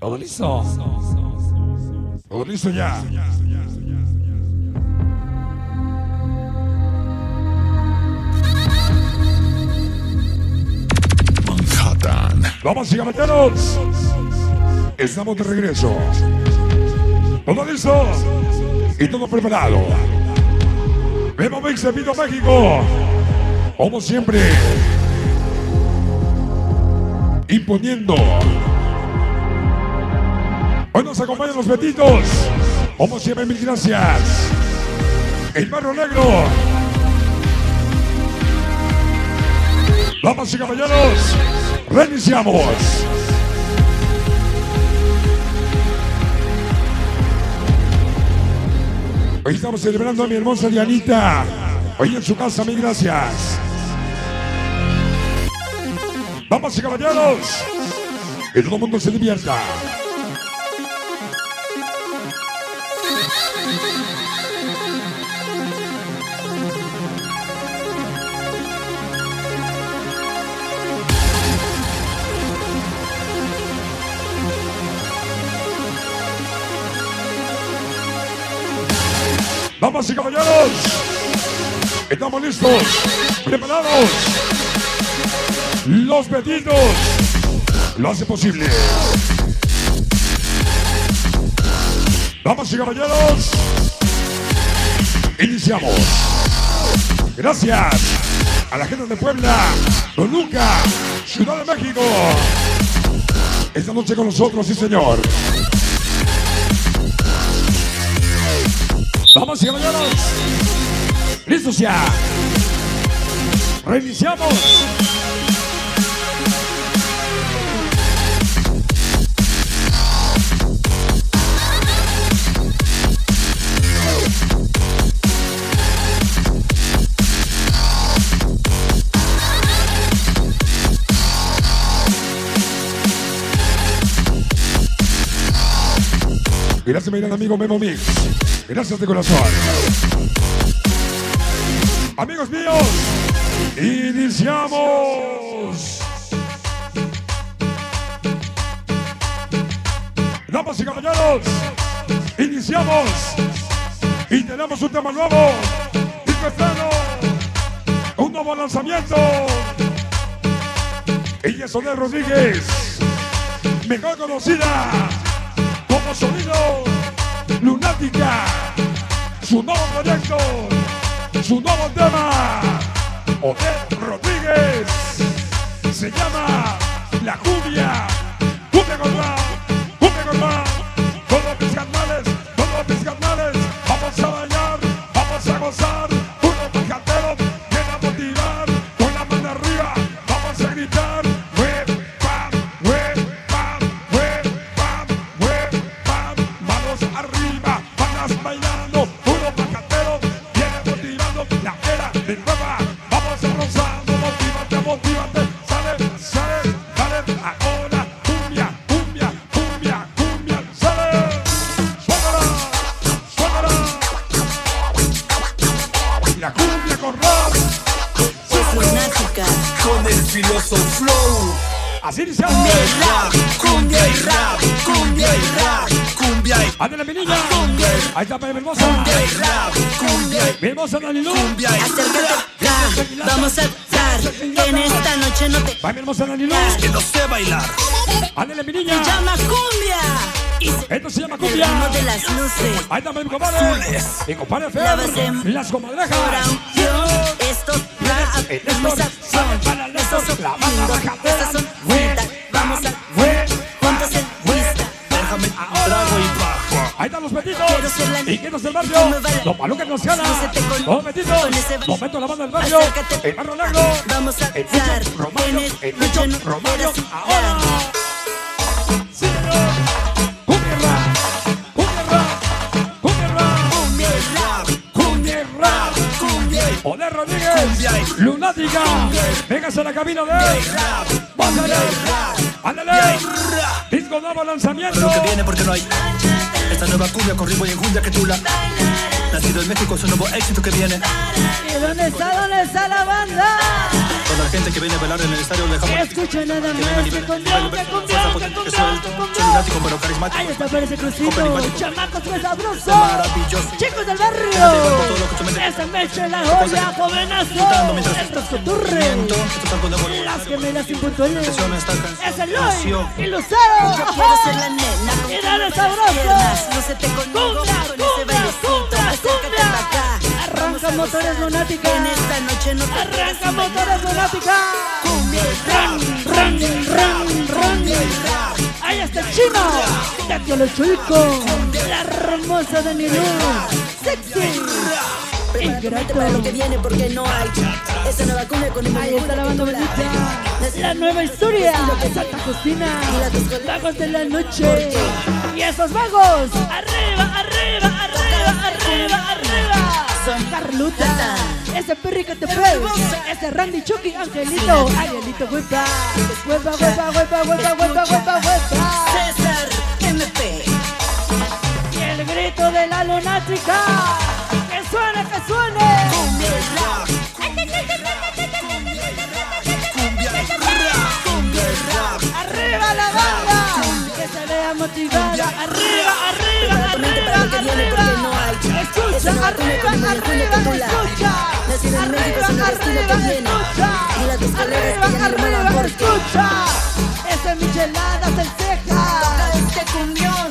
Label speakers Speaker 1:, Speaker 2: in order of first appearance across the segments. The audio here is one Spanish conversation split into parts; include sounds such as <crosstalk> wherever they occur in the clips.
Speaker 1: Todo listo. Todo listo ya.
Speaker 2: Manhattan.
Speaker 1: Vamos y caballeros. Estamos de regreso. Todo listo y todo preparado. Memo Mix de México. Como siempre. Imponiendo. Hoy nos acompañan los betitos. Como siempre, mil gracias. El Barrio Negro. Damas y caballeros, reiniciamos. Hoy estamos celebrando a mi hermosa Dianita. Hoy en su casa, mil gracias. Damas y caballeros, que todo el mundo se divierta. Damas y caballeros, estamos listos, preparados. Los pedidos lo hace posible. Damas y caballeros, iniciamos. Gracias a la gente de Puebla, Toluca, Ciudad de México. Esta noche con nosotros, sí señor. Vamos y caballeros. Listos ya. Reiniciamos. Gracias, mi gran amigo Memo Mix. Gracias de corazón. Amigos míos, iniciamos. Damas y caballeros, iniciamos. Y tenemos un tema nuevo. Estreno. Un nuevo lanzamiento. Ella es Rodríguez. Mejor conocida como sonido lunática. Su nuevo proyecto, su nuevo tema, Odette Rodríguez. Se llama La Cumbia. Cumbia
Speaker 3: y rap, cumbia y rap, cumbia y rap, cumbia y
Speaker 1: Ándale, mi niña.
Speaker 3: Cumbia y
Speaker 1: Ahí está, mi hermosa.
Speaker 3: cumbia y rap, cumbia y
Speaker 1: Mi hermosa
Speaker 3: cumbia y
Speaker 4: acércate ya, vamos a dar. En esta noche no te
Speaker 1: Va mi hermosa Nanilu.
Speaker 3: que no sé bailar.
Speaker 1: Ándale, mi niña.
Speaker 4: llama cumbia. Y se
Speaker 1: Esto se llama cumbia.
Speaker 4: de las luces.
Speaker 1: Ahí está mi compadre.
Speaker 3: Azules.
Speaker 1: Mi compadre
Speaker 4: La base
Speaker 1: feo. Las comadrejas.
Speaker 4: Esto va a
Speaker 1: El
Speaker 4: conversación.
Speaker 1: para el
Speaker 4: Estos son
Speaker 1: la Ahí están los petitos.
Speaker 4: Quiero ser la
Speaker 1: Y quietos del barrio. Los palucas nos ganan. Los petitos. Momento la banda del barrio. El barrio negro.
Speaker 4: Vamos a
Speaker 1: El Romario. El
Speaker 4: no
Speaker 1: Romario. Ahora. Sí, señor. Cumbia rap. Cumbia rap. Cumbia rap.
Speaker 4: Cumbia y rap.
Speaker 1: Cumbia rap.
Speaker 3: Cumbia y
Speaker 1: Ole Rodríguez, Lunática, vengas a la cabina de
Speaker 3: rap,
Speaker 1: Bájale,
Speaker 3: rap,
Speaker 1: ándale,
Speaker 3: rap.
Speaker 1: disco nuevo lanzamiento.
Speaker 3: Lo que viene porque no hay esta nueva cumbia con ritmo y enjundia que tula. Nacido en México es un nuevo éxito que viene.
Speaker 5: ¿Y dónde está, dónde está la banda?
Speaker 3: Toda la gente que viene a bailar en el estadio le dejamos
Speaker 4: Escucha nada más, que cumbión,
Speaker 3: baile,
Speaker 4: que cumbión,
Speaker 3: fuerza,
Speaker 4: que
Speaker 3: porque
Speaker 4: cumbión,
Speaker 3: soy- lunático, pero carismático.
Speaker 4: Ahí está, parece crucito. Chamacos, fue sabroso.
Speaker 3: Maravilloso.
Speaker 4: Chicos del
Speaker 3: Te
Speaker 4: barrio. Esa mecha en la joya, jovenazo. Estos
Speaker 3: nuevo.
Speaker 4: Las que me las impuntuales. Es el. Loy y Lucero.
Speaker 2: Yo quiero ser la nena con
Speaker 4: Y dale sabroso.
Speaker 2: piernas. Lúcete conmigo
Speaker 4: Cumbia,
Speaker 2: con ese
Speaker 4: cumbia,
Speaker 2: bailecito.
Speaker 4: cumbia,
Speaker 2: Acércate
Speaker 4: cumbia.
Speaker 2: pa' acá.
Speaker 4: Arranca motores
Speaker 2: gozar.
Speaker 4: lunática.
Speaker 2: En esta noche no te
Speaker 4: Arranca motores
Speaker 2: bailar.
Speaker 4: lunática.
Speaker 2: Cumbia y
Speaker 4: Ran, ran, ran, ran. Ahí está el chino. Tati lo chuico. La hermosa de Nilú. Sexy.
Speaker 2: Prepárate para lo que viene porque no hay esa nueva cumbia con un
Speaker 4: Ahí está la banda. La nueva historia. Santa Cocina. Vagos de la noche. Y esos vagos. Arriba, arriba, arriba, arriba, arriba. Son Carluta. Ese perri que te fue. Ese Randy Chucky, Angelito. Angelito, huepa. Huepa, huepa, huepa, huepa, huepa, huepa, huepa.
Speaker 2: César MP.
Speaker 4: Y el grito de la lunática. Que suene, que suene. Arriba la banda. Que se vea motivada. Arriba, Escucha, arriba, arriba, escucha.
Speaker 2: Nacido en México es un estilo que viene.
Speaker 4: escucha.
Speaker 2: Dile a tus colegas que ya
Speaker 4: Arriba,
Speaker 2: no lo muevan
Speaker 4: arriba,
Speaker 2: porque
Speaker 4: escucha. Ese micheladas en
Speaker 2: toca este cumbión.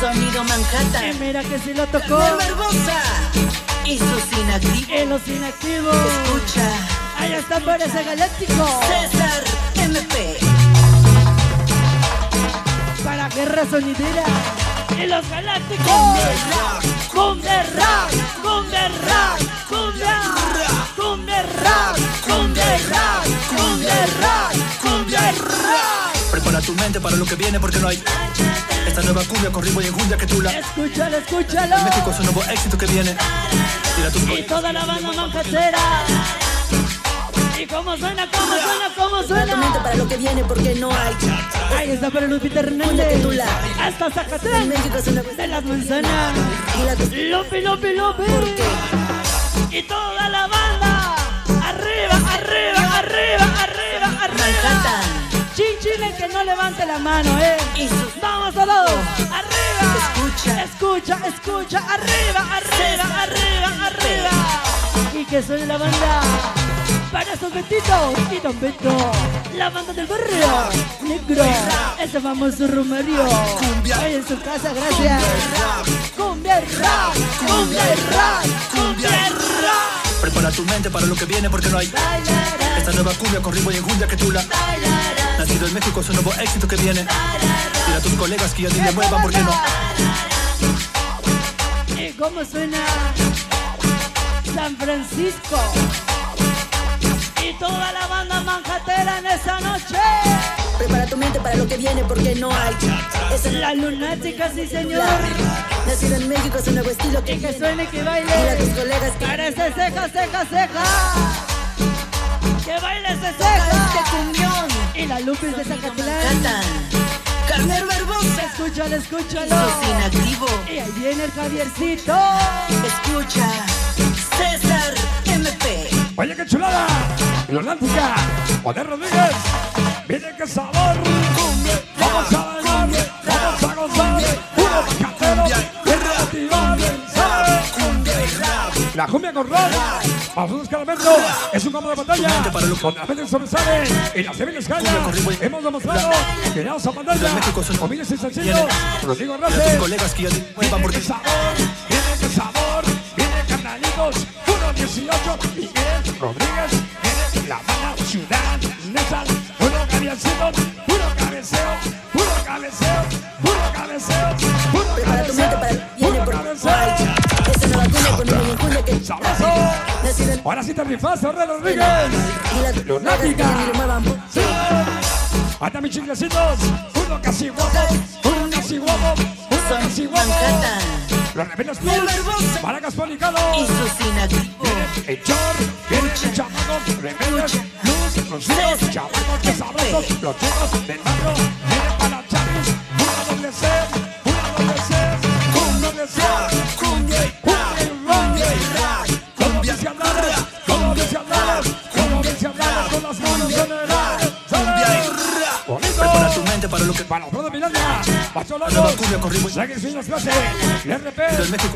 Speaker 2: Sonido
Speaker 4: Y
Speaker 2: Manhattan.
Speaker 4: mira que si lo tocó.
Speaker 2: Barbosa y sus inactivos.
Speaker 4: En los inactivos.
Speaker 2: Escucha.
Speaker 4: Ahí está ese galáctico.
Speaker 2: César MP.
Speaker 4: Para guerra sonidera. Y los galácticos.
Speaker 2: rap.
Speaker 4: Cumbia rap, cumbia rap, cumbia, cumbia rap, cumbia rap, cumbia rap, cumbia rap.
Speaker 3: Prepara tu mente para lo que viene porque no hay esta nueva cumbia con ritmo y enjundia que tú la
Speaker 4: Escúchalo, escúchalo.
Speaker 3: México es un nuevo éxito que viene. Dile a tus
Speaker 4: Y toda la banda manjatera. Cómo suena, cómo suena, cómo
Speaker 2: tu mente
Speaker 4: suena.
Speaker 2: para lo que viene porque no hay
Speaker 4: Ahí está para Lupita Hernández. Hasta
Speaker 2: una
Speaker 4: De las manzanas. Lupi, Lupi, Lupi. Y toda la banda. Arriba, arriba, arriba, arriba, arriba.
Speaker 2: Manhattan.
Speaker 4: Chin, chin, el que no levante la mano, eh. Vamos todos. Arriba.
Speaker 2: Escucha.
Speaker 4: Escucha, escucha. Arriba, arriba, arriba, arriba. Y que soy la banda. Para esos Betitos y Don Beto. La banda del barrio. Negro. Ese famoso Romario. Hoy en su casa, gracias. Cumbia rap. Cumbia rap. Cumbia rap.
Speaker 3: Prepara tu mente para lo que viene porque no hay esta nueva cumbia con ritmo y enjundia que tú la
Speaker 4: bailará.
Speaker 3: Nacido en México es un nuevo éxito que viene. Dile a tus colegas que ya ni le muevan porque no
Speaker 4: ¿Y cómo suena San Francisco? Y toda la banda manjatera en esa noche.
Speaker 2: Prepara tu mente para lo que viene porque no hay esa
Speaker 4: La lunática, sí señor.
Speaker 2: Nacido en México es un nuevo estilo que
Speaker 4: Y que
Speaker 2: viene.
Speaker 4: suene, que
Speaker 2: Dile a tus
Speaker 4: baile.
Speaker 2: colegas que
Speaker 4: Parece ceja, ceja, ceja. Que baile ese
Speaker 2: toca este
Speaker 4: ceja.
Speaker 2: cumbión.
Speaker 4: Y la Lupis de Zacatlán.
Speaker 2: Manhattan. Carmen Barbosa.
Speaker 4: Escúchalo, escúchalo.
Speaker 2: Sos inactivo.
Speaker 4: Y ahí viene el Javiercito.
Speaker 2: Escucha. César.
Speaker 1: Oye, qué chulada. Leonántica. Poder Rodríguez. Miren qué sabor. Vamos a bailar. Vamos a gozar. Puro macatero. Quiere motivar. ¿sabe? La cumbia con rock. Nosotros Caramelo es un campo de batalla donde la mente sobresale y las civiles callan. Hemos demostrado que ya a pantalla. Humildes y sencillos. Rodrigo
Speaker 3: Dile a tus
Speaker 1: Races.
Speaker 3: colegas que ya ni le muevan
Speaker 1: Viene
Speaker 3: porque
Speaker 1: qué sabor, viene qué sabor, carnalitos, 118, Miguel Rodríguez, viene la Ciudad Neza, puro cabeceo, puro cabeceo, puro cabeceo, puro cabeceo, puro cabeceo, puro cabeceo.
Speaker 2: esa nueva cumbia con un enjundia que
Speaker 1: ¡Sabroso!
Speaker 2: Nacido en
Speaker 1: Ahora sí te rifaste, Orlando Rodríguez.
Speaker 2: Dile a tus colegas que ya ni le muevan
Speaker 1: Sí. Anda mis chiclecitos, uno casi guapo, uno casi guapo, uno casi guapo. Plus, Maracas Policados.
Speaker 2: Y sus inactivos.
Speaker 1: El chor, vienen chamacos, rebeldes, luz, los chicos, chamacos que sabrosos, los chicos del barrio, vienen para Chavis, una doble C, una doble C, un doble C, Para los de Milania. Pacho Loco. Las clases. El RP.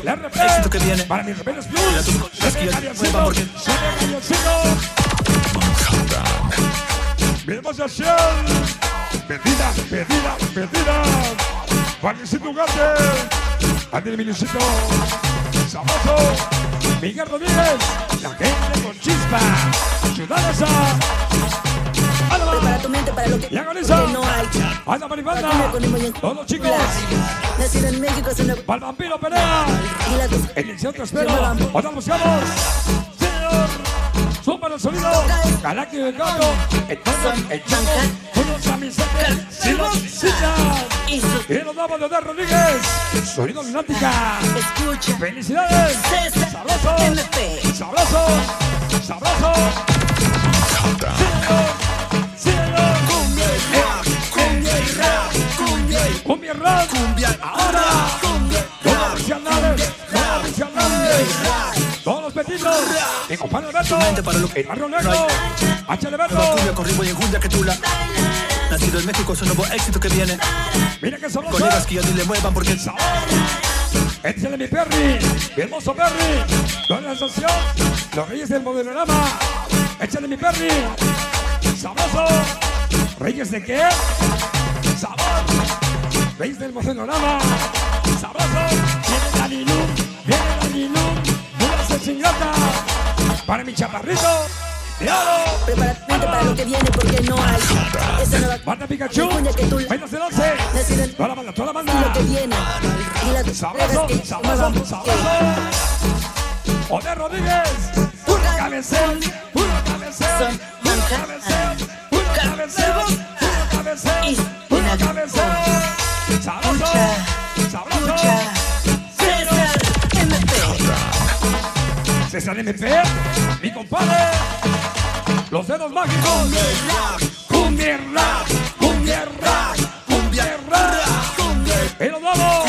Speaker 1: El RP.
Speaker 3: Éxito que viene.
Speaker 1: Para mis rebeldes plus.
Speaker 3: Que nueva porque-
Speaker 1: Sede Carioncito. Mi demostración. Perdida, perdida, perdida. Juanicito Ugarte. André Minucito. Sabroso. Miguel Rodríguez. La gente con chispa. Ciudadanos.
Speaker 2: Prepara tu mente para lo que,
Speaker 1: Y agoniza.
Speaker 2: que no hay.
Speaker 1: Anda
Speaker 2: con Imogen.
Speaker 1: Todos los chicos.
Speaker 2: Nacido en México es una...
Speaker 1: Para el vampiro pelea.
Speaker 2: Dile a tus...
Speaker 1: En el te espero. Otra buscamos. Señor. Súper el sonido. Galáctico del Gato. Entonces, el Chaco. Unos amisetes. Simón Silla.
Speaker 2: Y
Speaker 1: los damos de Odar Rodríguez. Sonido lunática.
Speaker 2: Escucha.
Speaker 1: Felicidades.
Speaker 2: César
Speaker 1: Sabroso.
Speaker 2: MP.
Speaker 1: Sabroso.
Speaker 3: Cumbia y rap, cumbia y Cumbia
Speaker 1: Rap.
Speaker 3: cumbia.
Speaker 1: Ahora.
Speaker 3: Cumbia y rap,
Speaker 1: los visionales. Todos los petitos. Mi compadre
Speaker 3: mente para lo que-
Speaker 1: El barrio negro. H.
Speaker 3: Nueva
Speaker 1: Alberto.
Speaker 3: cumbia con ritmo y enjundia que chula. Nacido en México es un nuevo éxito que viene.
Speaker 1: Mira que sabroso.
Speaker 3: Colegas que ya ni le muevan porque el
Speaker 1: sabor. Échale mi Perry, mi hermoso Perry. Don la estación, los reyes del modelorama. Échale mi Perry. Sabroso. ¿Reyes de qué? Sabor. Reyes del modelorama. Sabroso. Viene la viene la Nilum. Una chingata. Para mi chaparrito. De oro.
Speaker 2: Mente para lo que viene porque no hay. Esa nueva...
Speaker 1: Mata Pikachu. Vendas del 11.
Speaker 2: Nacido en...
Speaker 1: Toda la banda, toda la
Speaker 2: Y lo
Speaker 1: banda.
Speaker 2: que viene. Dile a tus
Speaker 1: Sabroso, sabroso, sabroso. Ode Rodríguez. Puro cabeceo, puro cabeceo, puro cabeceo,
Speaker 2: César MP.
Speaker 1: Mi compadre. Los dedos mágicos. Cumbia rap, cumbia rap, cumbia rap.
Speaker 3: cumbia y
Speaker 1: ¡Y nos vamos!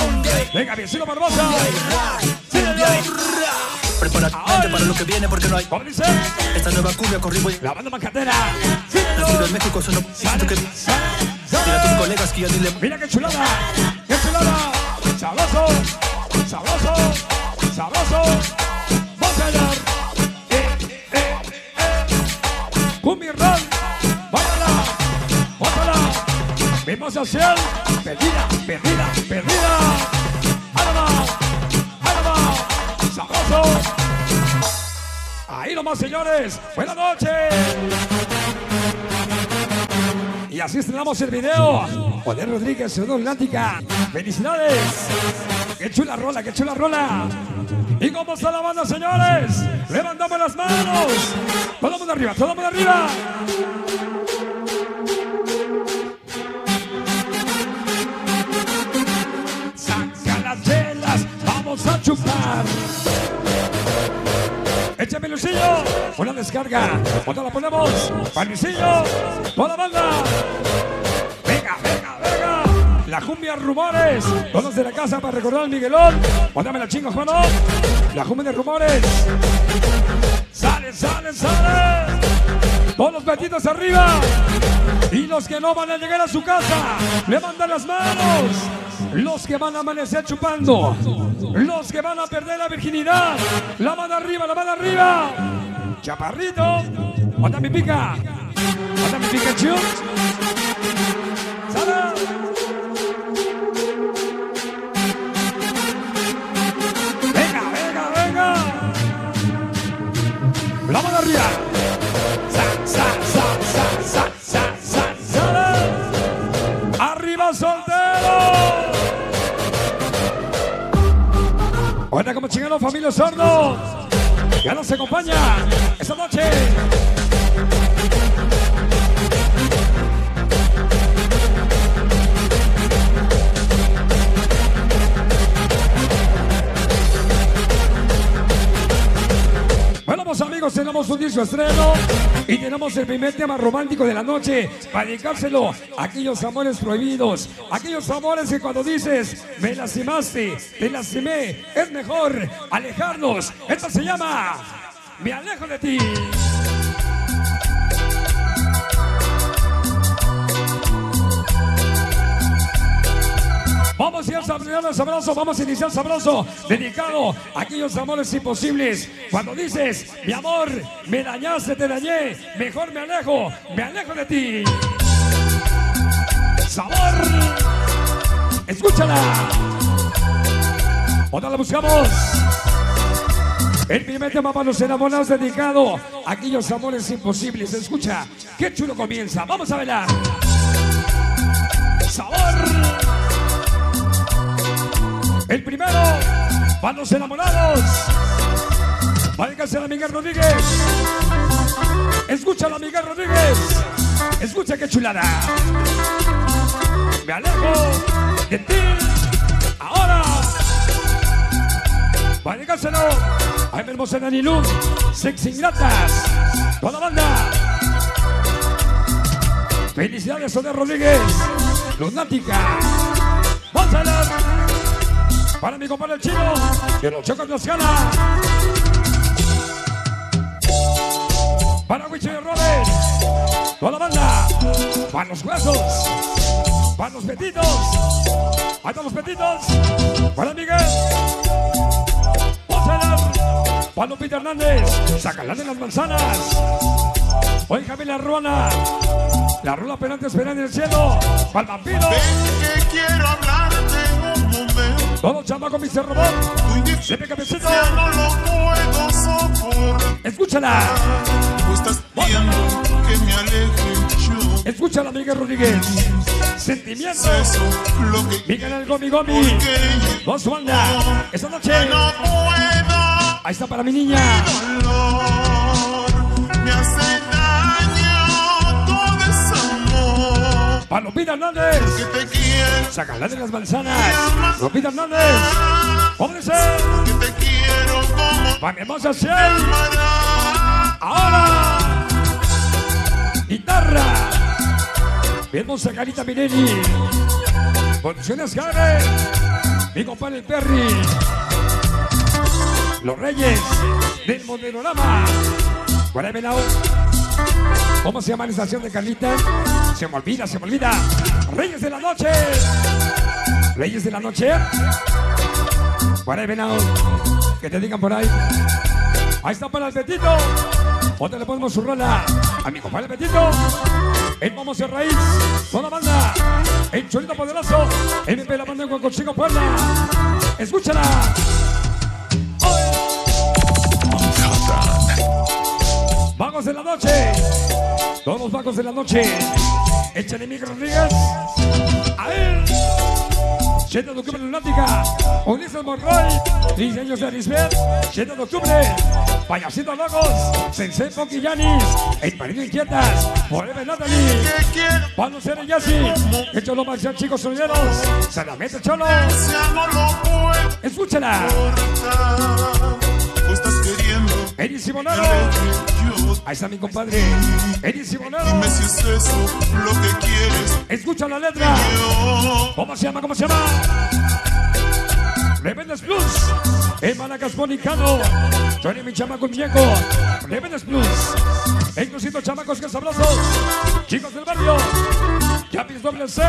Speaker 1: ¡Venga, Biencito Barbosa!
Speaker 3: cumbia rap. Prepara tu mente para lo que viene porque no hay. Esta nueva cumbia con ritmo y
Speaker 1: La banda Macatera.
Speaker 3: Nacido en México nuevo éxito que. Mira a tus colegas que ya ni le
Speaker 1: Mira qué chulada, qué chulada. Sabroso, sabroso, sabroso. Vamos a bailar. Eh, eh, eh. Cumbia roll. Báilala, báilala. Vimos social. Perdida, perdida, perdida. Ahí nomás, señores. Buenas noches. Y así estrenamos el video. Poder Rodríguez, Ciudad Atlántica. Felicidades. Qué chula rola, qué chula rola. ¿Y cómo está la banda, señores? Levantamos las manos. Todo mundo arriba, todo el mundo arriba. Vamos a chupar. Échame Lucillo, una descarga. ¿Cuándo la ponemos? Para Lucillo, toda banda. Venga, venga, venga. La cumbia rumores. Todos de la casa para recordar al Miguelón. Póntame la chinga, Juano. La cumbia de rumores. Sale, sale, sale. Todos los petitos arriba. Y los que no van a llegar a su casa, levantan las manos. Los que van a amanecer chupando. Los que van a perder la virginidad. La mano arriba, la mano arriba. Chaparrito. Manda mi pica. Manda mi Pikachu. Chingano familia sordo. Ya nos acompaña esta noche. Amigos, tenemos un disco estreno y tenemos el primer tema romántico de la noche para dedicárselo a aquellos amores prohibidos, aquellos amores que cuando dices me lastimaste, te lastimé, es mejor alejarnos. Esto se llama Me alejo de ti. Iniciar sabroso, sabroso, vamos a iniciar sabroso, dedicado a aquellos amores imposibles. Cuando dices, mi amor, me dañaste, te dañé, mejor me alejo, me alejo de ti. Sabor, escúchala. Otra la buscamos. El primer tema para los enamorados dedicado a aquellos amores imposibles. Escucha, qué chulo comienza. Vamos a bailar. El primero para los enamorados. Va a a Miguel Rodríguez. Escucha a la Miguel Rodríguez. Escucha qué chulada. Me alejo de ti. Ahora. Va a a mi hermosa Dani Luz. Sexy Ingratas. Toda la banda. Felicidades, Sonia Rodríguez. Lunática. Vamos a. Para mi compadre el chino. Que los chocos nos gana. Para Wichi Robert. Toda la banda. Para los huesos. Para los petitos. Ahí están los petitos. Para Miguel. Bailar. Para Lupita Hernández. Sácala de las manzanas. Hoy Camila Ruana. La rula penante esperando en el cielo. Para el vampiro.
Speaker 5: Ven que quiero hablarte un
Speaker 1: Todo chamaco, Mr. Robot. Siempre cabecito.
Speaker 5: ya no lo puedo soportar.
Speaker 1: Escúchala.
Speaker 5: Tú estás viendo que me aleje yo.
Speaker 1: Escúchala, Miguel Rodríguez. Sentimiento.
Speaker 5: Es eso lo que
Speaker 1: Miguel el Gomi Gomi. Dos su banda. Esta noche.
Speaker 5: no puedo
Speaker 1: Ahí está para mi niña. Lupita Hernández. Sácala de las manzanas. Lupita Hernández. Póngase. Para mi hermosa Shell. Ahora. Guitarra. Mi hermosa Carita Minelli. Producciones Gare. Mi compadre el Perry. Los Reyes del Modelorama. ¿Cómo se llama la estación de Carlita? Se me olvida, se me olvida. Reyes de la Noche. Reyes de la Noche. Guareme Now. Que te digan por ahí. Ahí está para el Betito. Otra le ponemos su rola a mi compadre Betito. El Vamos de Raíz. Toda banda. El Cholito Poderoso. MP La Banda con Consigo Puebla. Escúchala. Vagos de la noche. Todos los vagos de la noche. Échale Miguel Rodríguez. A. 7 de octubre Lunática, Ulises Monroy, Diseños de Arisbet, 7 de octubre, Payasito Logos, Sensei Poquillanis, El Marino Inquietas, Forever Natalie, Pablo Cere Yassi, El Cholo Marcial Chicos Sonideros, Se la mete Cholo,
Speaker 5: lo
Speaker 1: escúchala, Eddie Simonero. Ahí está mi compadre, Eddie Simonero,
Speaker 5: Dime si es eso lo que quieres.
Speaker 1: escucha la letra, ¿cómo se llama? ¿Cómo se llama? Rebeldes Plus, el Manacas Bonicano, Johnny mi chamaco viejo, Rebeldes Plus, el crucito chamacos que sabrosos, chicos del barrio, Yapis doble C,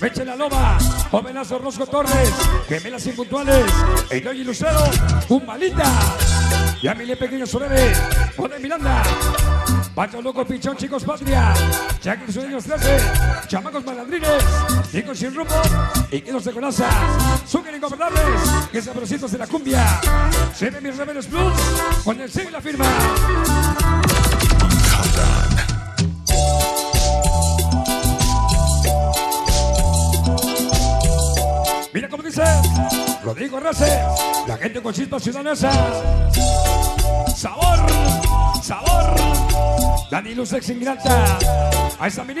Speaker 1: Meche la Loba, Jovenazo Rosco Torres, Gemelas Impuntuales, Eloy y Lucero, Umbalita, Yamile Pequeño Sorebe, Juan Miranda, Pacho Loco Pichón, chicos patria, Jackie Sueños 13, chamacos malandrines, chicos sin rumbo. Y quedos de coraza, súper ingobernables, que sabrositos de la cumbia, se ven mis rebeldes plus, con el sello y la firma. Mira cómo dice Rodrigo Race, la gente con chispas ciudadanesa. Sabor, sabor. Dani Luz ex ingrata. Ahí está mi.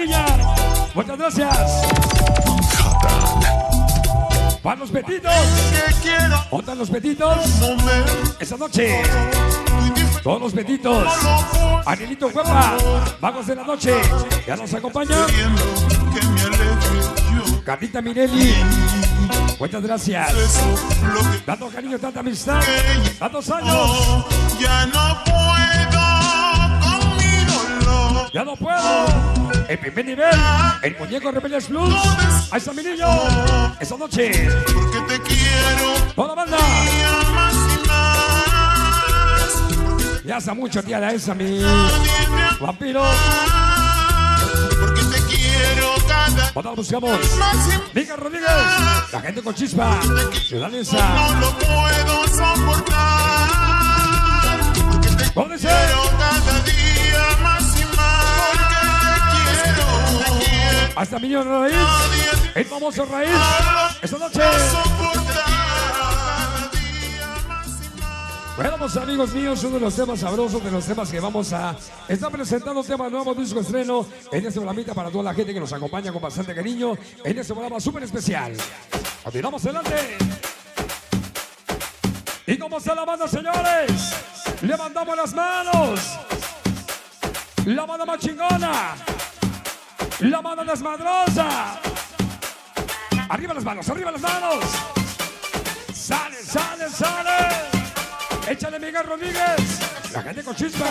Speaker 1: Muchas gracias. Para los petitos. Otra los petitos. Esta noche. Todos los petitos. Angelito Guapa. Vagos de la noche. Ya nos acompaña. Carlita Minelli. Muchas gracias. Tanto cariño, tanta amistad. Tantos años.
Speaker 5: ya no puedo.
Speaker 1: Ya no puedo. El primer nivel. El muñeco Rebeldes Blues. Ahí está mi niño. Esta noche,
Speaker 5: Porque te quiero
Speaker 1: toda la banda.
Speaker 5: día.
Speaker 1: Ya hace mucho, tía la esa, mi vampiro.
Speaker 5: Porque te quiero cada
Speaker 1: lo buscamos. Mica Rodríguez, la gente con chispa, Ciudad.
Speaker 5: No lo puedo soportar. Porque te quiero cada día
Speaker 1: Hasta Millón Raíz, el famoso Raíz. Esta noche. Bueno, pues amigos míos, uno de los temas sabrosos, de los temas que vamos a estar presentando, tema nuevo, disco estreno, en este programita para toda la gente que nos acompaña con bastante cariño, en este programa súper especial. Continuamos adelante. ¿Y cómo está la banda, señores? Levantamos las manos. La banda más chingona. La banda desmadrosa. Arriba las manos, arriba las manos. Sale, sale, sale. Échale Miguel Rodríguez. La gente con chispa.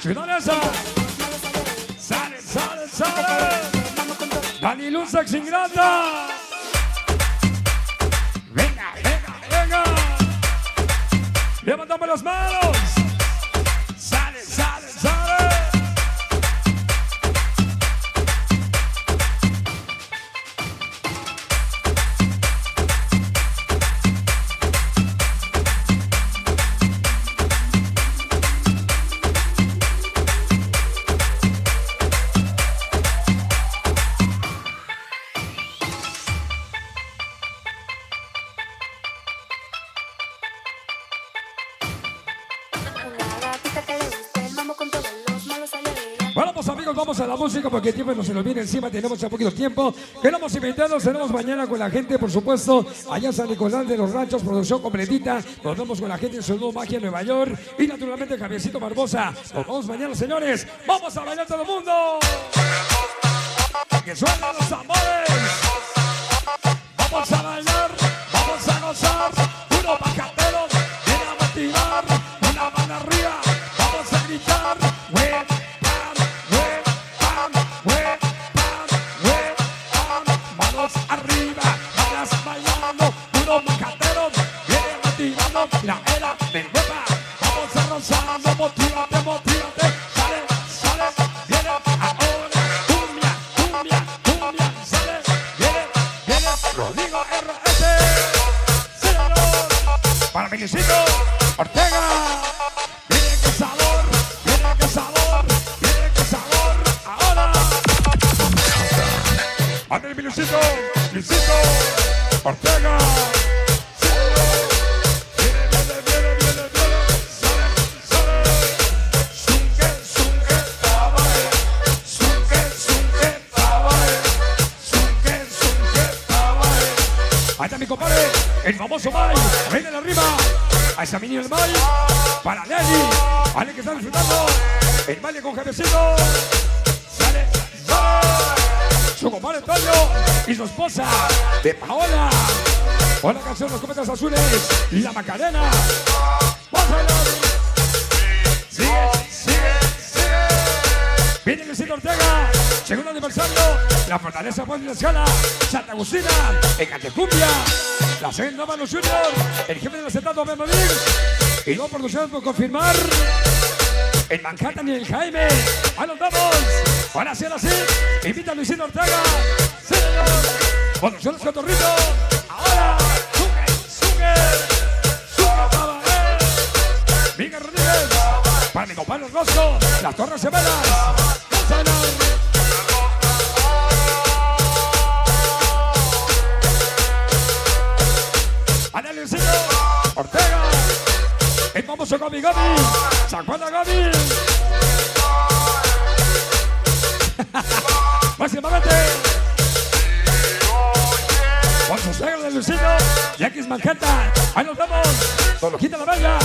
Speaker 1: Ciudad esa. Sale, sale, sale. Dani Luzax ingrata. Venga, venga, venga. Levantamos las manos. Porque el tiempo no se nos viene encima, tenemos ya poquito tiempo. Queremos invitarlos, tenemos mañana con la gente, por supuesto, allá San Nicolás de los Ranchos, producción completita. Nos vemos con la gente en Sudú Magia en Nueva York y naturalmente Javiercito Barbosa. Nos vemos mañana, señores. Vamos a bailar todo el mundo. Que suenen los amores. Vamos a bailar, vamos a gozar. El famoso Mai. Ven de arriba. A esa mini el Mai. Para Lenny. Ale que está disfrutando. El baile con jefecito. Sale, sale. Su compadre Toño y su esposa de Paola. Con la canción Los Cometas Azules y la Macarena. Bailar. Sigue, sigue, sigue. Viene Luisito Ortega, segundo aniversario, la Fortaleza de Escala, Santa Agustina, Ecatecumbia, la segunda Mano Junior, el jefe del acetato Memolín, y luego producciones por confirmar, el Manhattan y el Jaime. ¡Ahí nos vamos! Ahora sí, ahora sí, invita a Luisito Ortega, sí señor, producciones Cotorrito, ahora, sube, cabaret. Miguel Rodríguez, para mi compadre Rosco, las Torres Gemelas. Vamos Ortega, el famoso Gabi Gabi, San Juan de Gabi. <laughs> Próximamente, con sus negros de Luisito, Jackie Manhattan. Ahí nos vemos, con Lojita la Bella.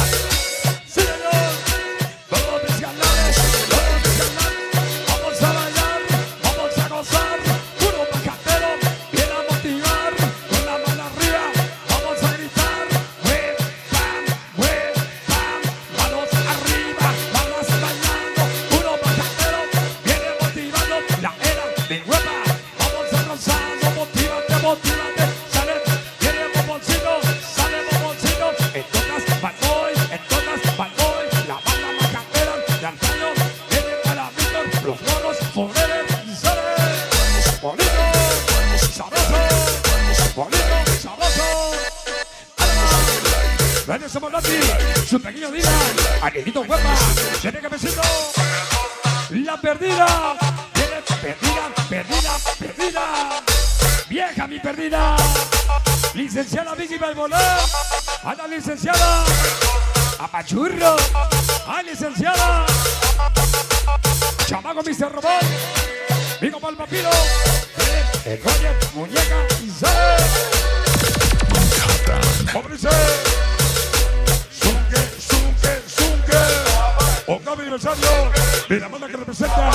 Speaker 1: Perdida, perdida, perdida. Vieja mi perdida. Licenciada Vicky Balbolá. Anda, licenciada. Apachurro. Ah, licenciada. Chamaco Mr. Robot. Vigo para el. El Roger, muñeca y sale. Octavo aniversario de la banda que representa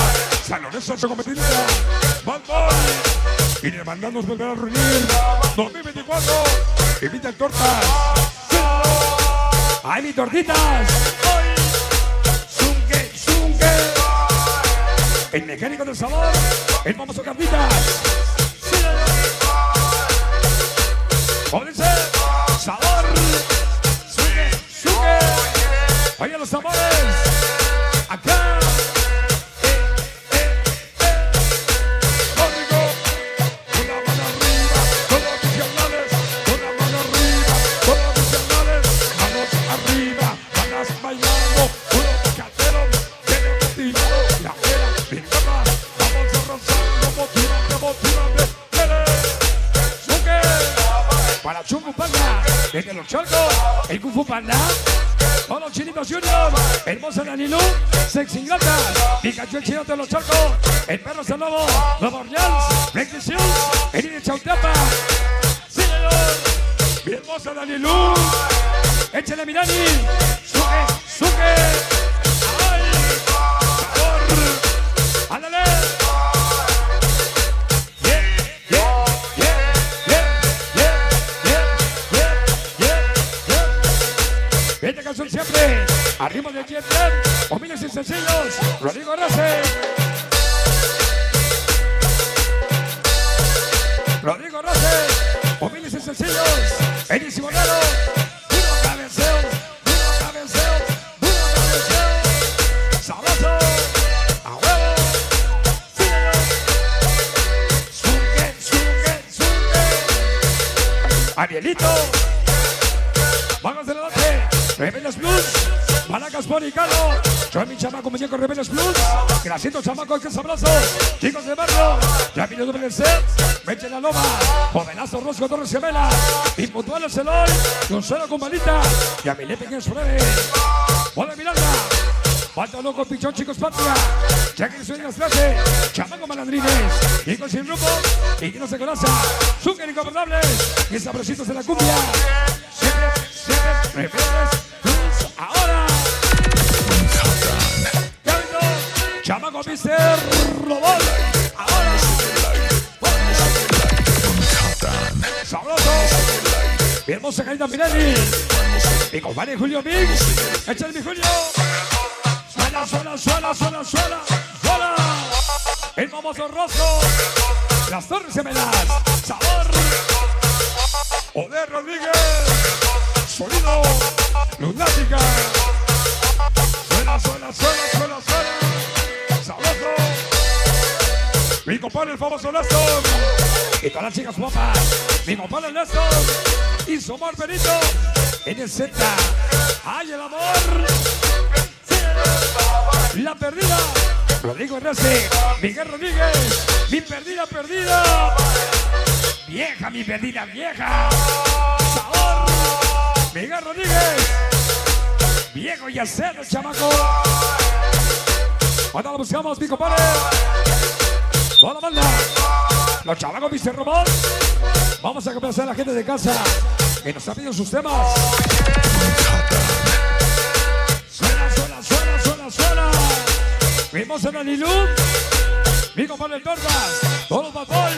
Speaker 1: San Lorenzo competidora Bad Boy y de banda nos volverá a reunir 2024 invita el tortas ¡Ay, mis tortitas! ¡Zunque, zunque! El mecánico del sabor, el famoso carnitas. ¿Cómo dice? Sabor. Suque, suque. Oye los sabores. Para Chungu Panda, desde los charcos, el Kung Panda, Hola los Junior, Hermosa Danilú, Sexy Gata, Pikachu el Chinote de los Charcos, El Perro San Lobo, Lobo Orleans, Bendición, Erine Chautapa, ¡Sí, señor! Mi hermosa Danilú, échale mi Dani, ¡Suque, suque! siempre. Arriba de Jetland, o miles y sencillos. Rodrigo Arrase. Rodrigo Arrase, o y sencillos. Eris y Bonero. Duro cabeceo, duro cabeceo, duro cabeceo. Sabroso, a huevo. Sube, sube, sube. Arielito. Vamos adelante. Rebeldes Blues. Malacas Boricano. Yo mi chamaco muñeco Rebeldes Blues. Grasitos chamacos que sabroso. Chicos de barrio. El set. Meche la loma. Jovenazo Rosco Torres Gemelas. Impuntual el Celoy. Consuelo con balita. Y a mi lepe que es breve. Miranda. Falta loco, pichón, chicos, patria. Ya que soy las chamaco malandrines. Chicos sin rumbo, y que no se conoce. Súper y sabrositos de la cumbia. Blues, ahora. Chamaco Mister Robot. Ahora. Sabroso. Mi hermosa Caída Mirelli. Mi compadre Julio Mix. Échale mi Julio. Suena, suena, suena, suena, suena, suena. El famoso rostro. Las torres gemelas. Sabor. Oder Rodríguez. Sonido. Lunática. Suena, suena, suena, suena, suena. Sabroso. Mi compadre el famoso Néstor. Y todas las chicas guapas. Mi compadre Néstor. Y su amor Benito. En el Z. ¡Ay, el amor! La perdida. Rodrigo Rece. Miguel Rodríguez. Mi perdida, perdida. Vieja, mi perdida, vieja. Miguel Rodríguez. Viejo y acero, chamaco. Ahora lo buscamos, mi compadre. Toda la banda. Los chamacos, Mr. Robot. Vamos a complacer a la gente de casa que nos ha pedido sus temas. Suena, suena, suena, suena, suena. Vimos en el Ilum. Mi compadre el Tortas. Papol.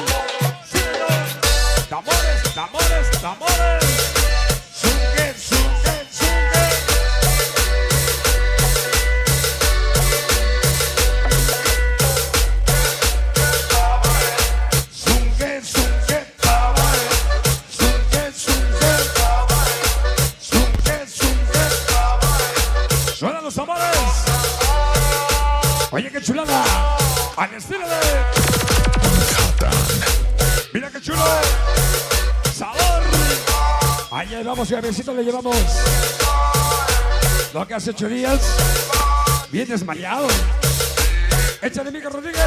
Speaker 1: Sí, señor. Tambores, tambores, tambores. Los. Oye, qué chulada. Al estilo de. Mira qué chulo. Sabor. Allá llevamos, y a besito le llevamos. Lo que hace ocho días. Bien desmayado. Échale, Mica Rodríguez.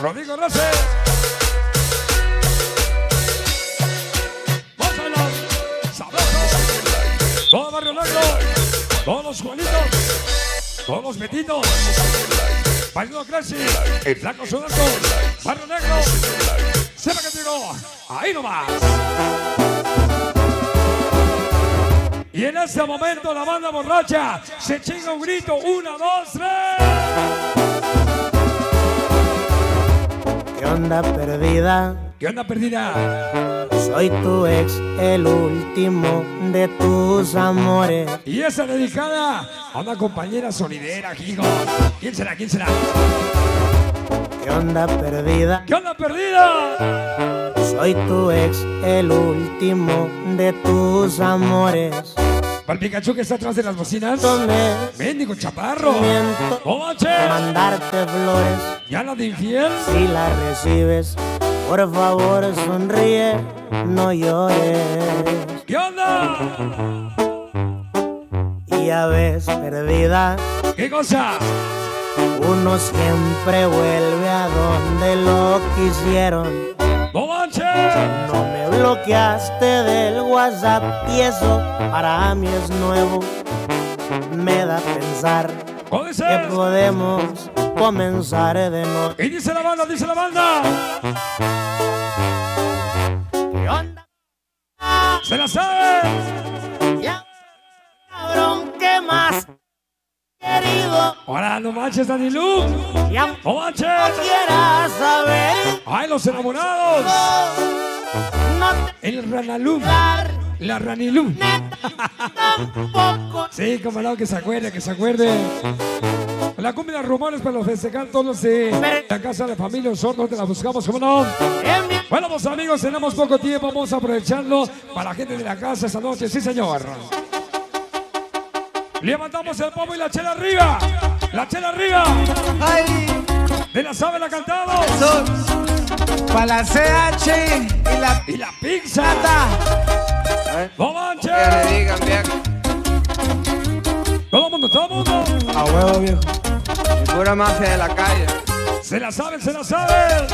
Speaker 1: Rodrigo. Sabrosos. Todo Barrio Negro. Todos los Juanitos. Todos los Betitos. Bailando Crazy. El Flaco Sudando. Barrio Negro. Sepa que digo. Ahí nomás. Y en este momento la banda borracha se chinga un grito. Una, dos, tres.
Speaker 6: ¿Qué onda perdida?
Speaker 1: ¿Qué onda perdida?
Speaker 6: Soy tu ex, el último de tus amores.
Speaker 1: Y esa dedicada a una compañera sonidera, hijo. ¿Quién será? ¿Quién será?
Speaker 6: ¿Qué onda perdida?
Speaker 1: ¿Qué onda perdida?
Speaker 6: Soy tu ex, el último de tus amores.
Speaker 1: Para el Pikachu que está atrás de las bocinas. Méndigo chaparro.
Speaker 6: mandarte flores.
Speaker 1: ¿Ya la de infiel?
Speaker 6: Si la recibes, por favor sonríe, no llores.
Speaker 1: ¿Qué onda?
Speaker 6: Y ya ves, perdida,
Speaker 1: ¿Qué cosa?
Speaker 6: uno siempre vuelve a donde lo quisieron.
Speaker 1: ¡No manches!
Speaker 6: No me bloqueaste del WhatsApp y eso para mí es nuevo. Me da pensar
Speaker 1: ¿Cómo
Speaker 6: que podemos comenzar de nuevo.
Speaker 1: Y dice la banda, dice la banda.
Speaker 6: ¿Qué onda?
Speaker 1: ¡Se la sabe!
Speaker 6: Ya, cabrón, ¿qué más? Querido,
Speaker 1: Ahora no manches, Dani Lu.
Speaker 6: ya
Speaker 1: ¡No manches!
Speaker 6: quieras saber,
Speaker 1: ¡Ay, los enamorados!
Speaker 6: no
Speaker 1: El
Speaker 6: te dar
Speaker 1: La
Speaker 6: tampoco.
Speaker 1: Sí, como no, que se acuerde, que se acuerde. La cumbia de rumores para los festejar todos los de la casa de la familia Osorno, te la buscamos, ¿cómo no? Bueno, pues amigos, tenemos poco tiempo, vamos a aprovecharlo para la gente de la casa esta noche, sí señor. Levantamos el pomo y la chela arriba, la chela arriba, de la sabe la cantamos,
Speaker 7: para la CH y la
Speaker 1: y la pizza,
Speaker 7: pata.
Speaker 1: no
Speaker 7: Que
Speaker 1: manches,
Speaker 7: le digan, viejo.
Speaker 1: todo el mundo, todo el mundo,
Speaker 7: A huevo, viejo. Pura mafia de la calle.
Speaker 1: se la saben, se la saben.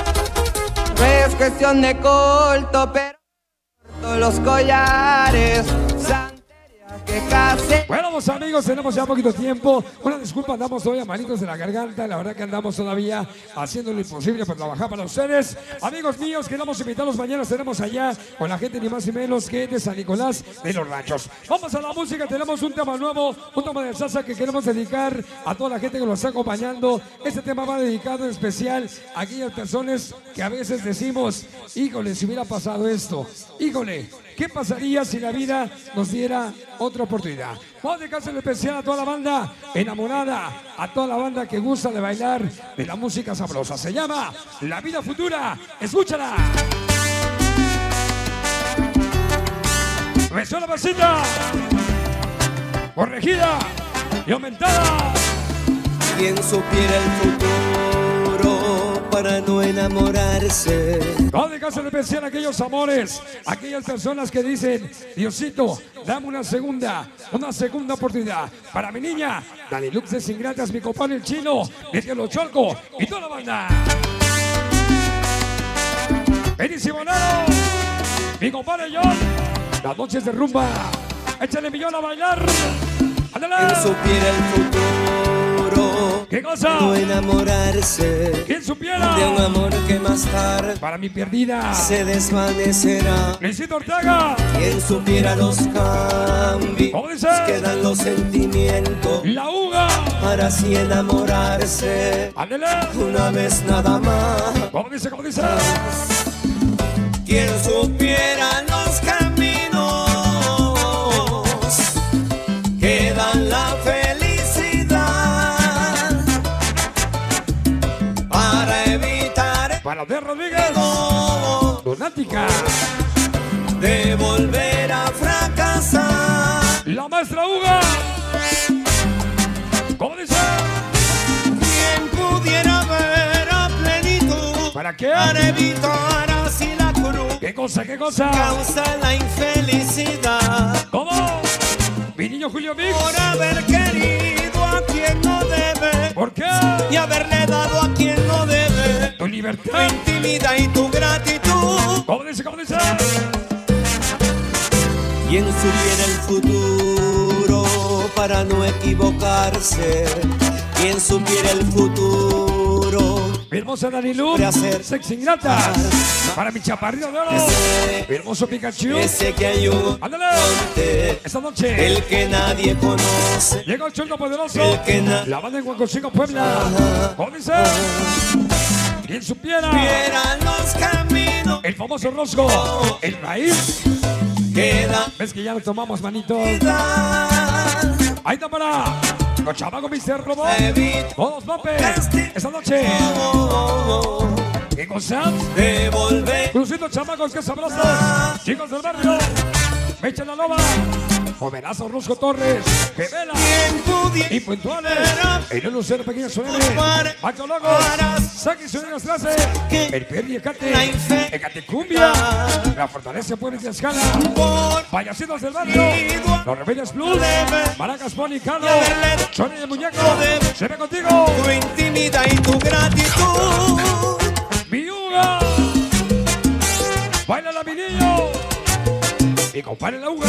Speaker 7: No es cuestión de corto, pero todos los collares.
Speaker 1: Bueno, pues amigos, tenemos ya poquito tiempo. Una disculpa, andamos todavía manitos de la garganta. La verdad que andamos todavía haciendo lo imposible para trabajar para ustedes. Amigos míos, queremos invitarlos mañana. Tenemos allá con la gente ni más ni menos que de San Nicolás de los Ranchos. Vamos a la música, tenemos un tema nuevo, un tema de salsa que queremos dedicar a toda la gente que nos está acompañando. Este tema va dedicado en especial a aquellas personas que a veces decimos, híjole, si hubiera pasado esto, híjole, ¿Qué pasaría si la vida nos diera otra oportunidad? Vamos a dedicarse especial a toda la banda enamorada, a toda la banda que gusta de bailar de la música sabrosa. Se llama La Vida Futura. Escúchala. Resuena pasita. Corregida y aumentada.
Speaker 8: Quien supiera el futuro para no enamorarse.
Speaker 1: A dedicarse en especial aquellos amores, aquellas personas que dicen, Diosito, dame una segunda, una segunda oportunidad. Para mi niña, Dani Luxes Ingratas, mi compadre el chino, desde los Cholco y toda la banda. Benísimo Naro, mi compadre John, las noches de rumba. Échale millón a bailar.
Speaker 8: Futuro
Speaker 1: ¿Qué cosa?
Speaker 8: no enamorarse
Speaker 1: ¿Quién
Speaker 8: de un
Speaker 1: supiera?
Speaker 8: amor que más tarde
Speaker 1: Para mi perdida.
Speaker 8: se desvanecerá.
Speaker 1: Luisito Ortega.
Speaker 8: Quien supiera los cambios
Speaker 1: ¿Cómo dice?
Speaker 8: que dan los sentimientos
Speaker 1: La Uga.
Speaker 8: para así enamorarse
Speaker 1: Ándale.
Speaker 8: una vez nada más.
Speaker 1: ¿Cómo dice? ¿Cómo dice?
Speaker 8: Quien supiera
Speaker 1: de
Speaker 8: volver a fracasar.
Speaker 1: La maestra Uga. ¿Cómo dice?
Speaker 8: Quien pudiera ver a plenitud
Speaker 1: ¿Para qué?
Speaker 8: para evitar así la cruz
Speaker 1: ¿Qué cosa, qué cosa?
Speaker 8: causa la infelicidad
Speaker 1: ¿Cómo? Mi niño Julio Mix.
Speaker 8: por haber querido quien no debe
Speaker 1: ¿Por qué?
Speaker 8: y haberle dado a quien no debe
Speaker 1: Tu
Speaker 8: tu
Speaker 1: libertad.
Speaker 8: intimidad y tu gratitud.
Speaker 1: ¿Cómo dice, cómo dice?
Speaker 8: Quien supiera el futuro para no equivocarse. Quien supiera el futuro.
Speaker 1: Mi hermosa Danilu. Sexy ingrata. Para mi chaparrito de oro. Mi hermoso Pikachu. Ándale. Esta noche.
Speaker 8: el que nadie conoce.
Speaker 1: Llega el chulo poderoso.
Speaker 8: El que
Speaker 1: La banda en Huacochico, Puebla. ¿Cómo dice? Quien supiera.
Speaker 8: Los caminos
Speaker 1: El famoso rosco. El raíz.
Speaker 8: que dan
Speaker 1: ¿Ves que ya lo tomamos, manito? Ahí está para. Los chamacos Mr. Robot. Todos mapes. Esta noche. ¿Qué cosa?
Speaker 8: devolver
Speaker 1: Crucito chamacos, que sabrosos. Chicos del barrio. Mecha la loba. Jovenazo Rusco Torres.
Speaker 8: Pudiera
Speaker 1: Y puntuales. En un lucero pequeño.
Speaker 8: Para-
Speaker 1: Macho
Speaker 8: para-
Speaker 1: Saki Sueños clase. El Perri Ecate. Ecate Cumbia. La Fortaleza Puebla y Escala. Payasitos del barrio. Los Rebeldes Blues. Maracas Pony Carlos. Johnny el Muñeco. Se ve contigo.
Speaker 8: tu intimidad y tu gratitud.
Speaker 1: Mi Uga. Baila la mi niño. Y compare la Uga.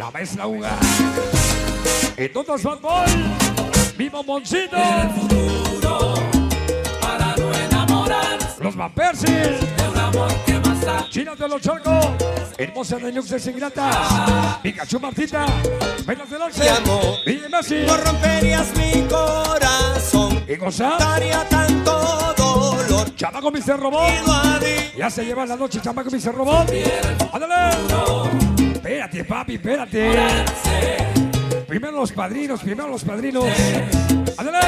Speaker 1: La ves la Uga. Entonces Bad Boy. Mi bomboncito. Los Vampersis. China de los Charcos. Hermosa de Lux de Ingratas. Pikachu Martita. Velas del Once. Y Messi.
Speaker 8: No romperías mi corazón.
Speaker 1: ¿Qué cosa?
Speaker 8: Daría tanto dolor.
Speaker 1: Chamaco Mr. Robot.
Speaker 8: Y no
Speaker 1: Ya se lleva la noche, chamaco Mr. Robot. ¡Ándale! Espérate, papi, espérate. Primero los padrinos, primero los padrinos. ¡Ándale!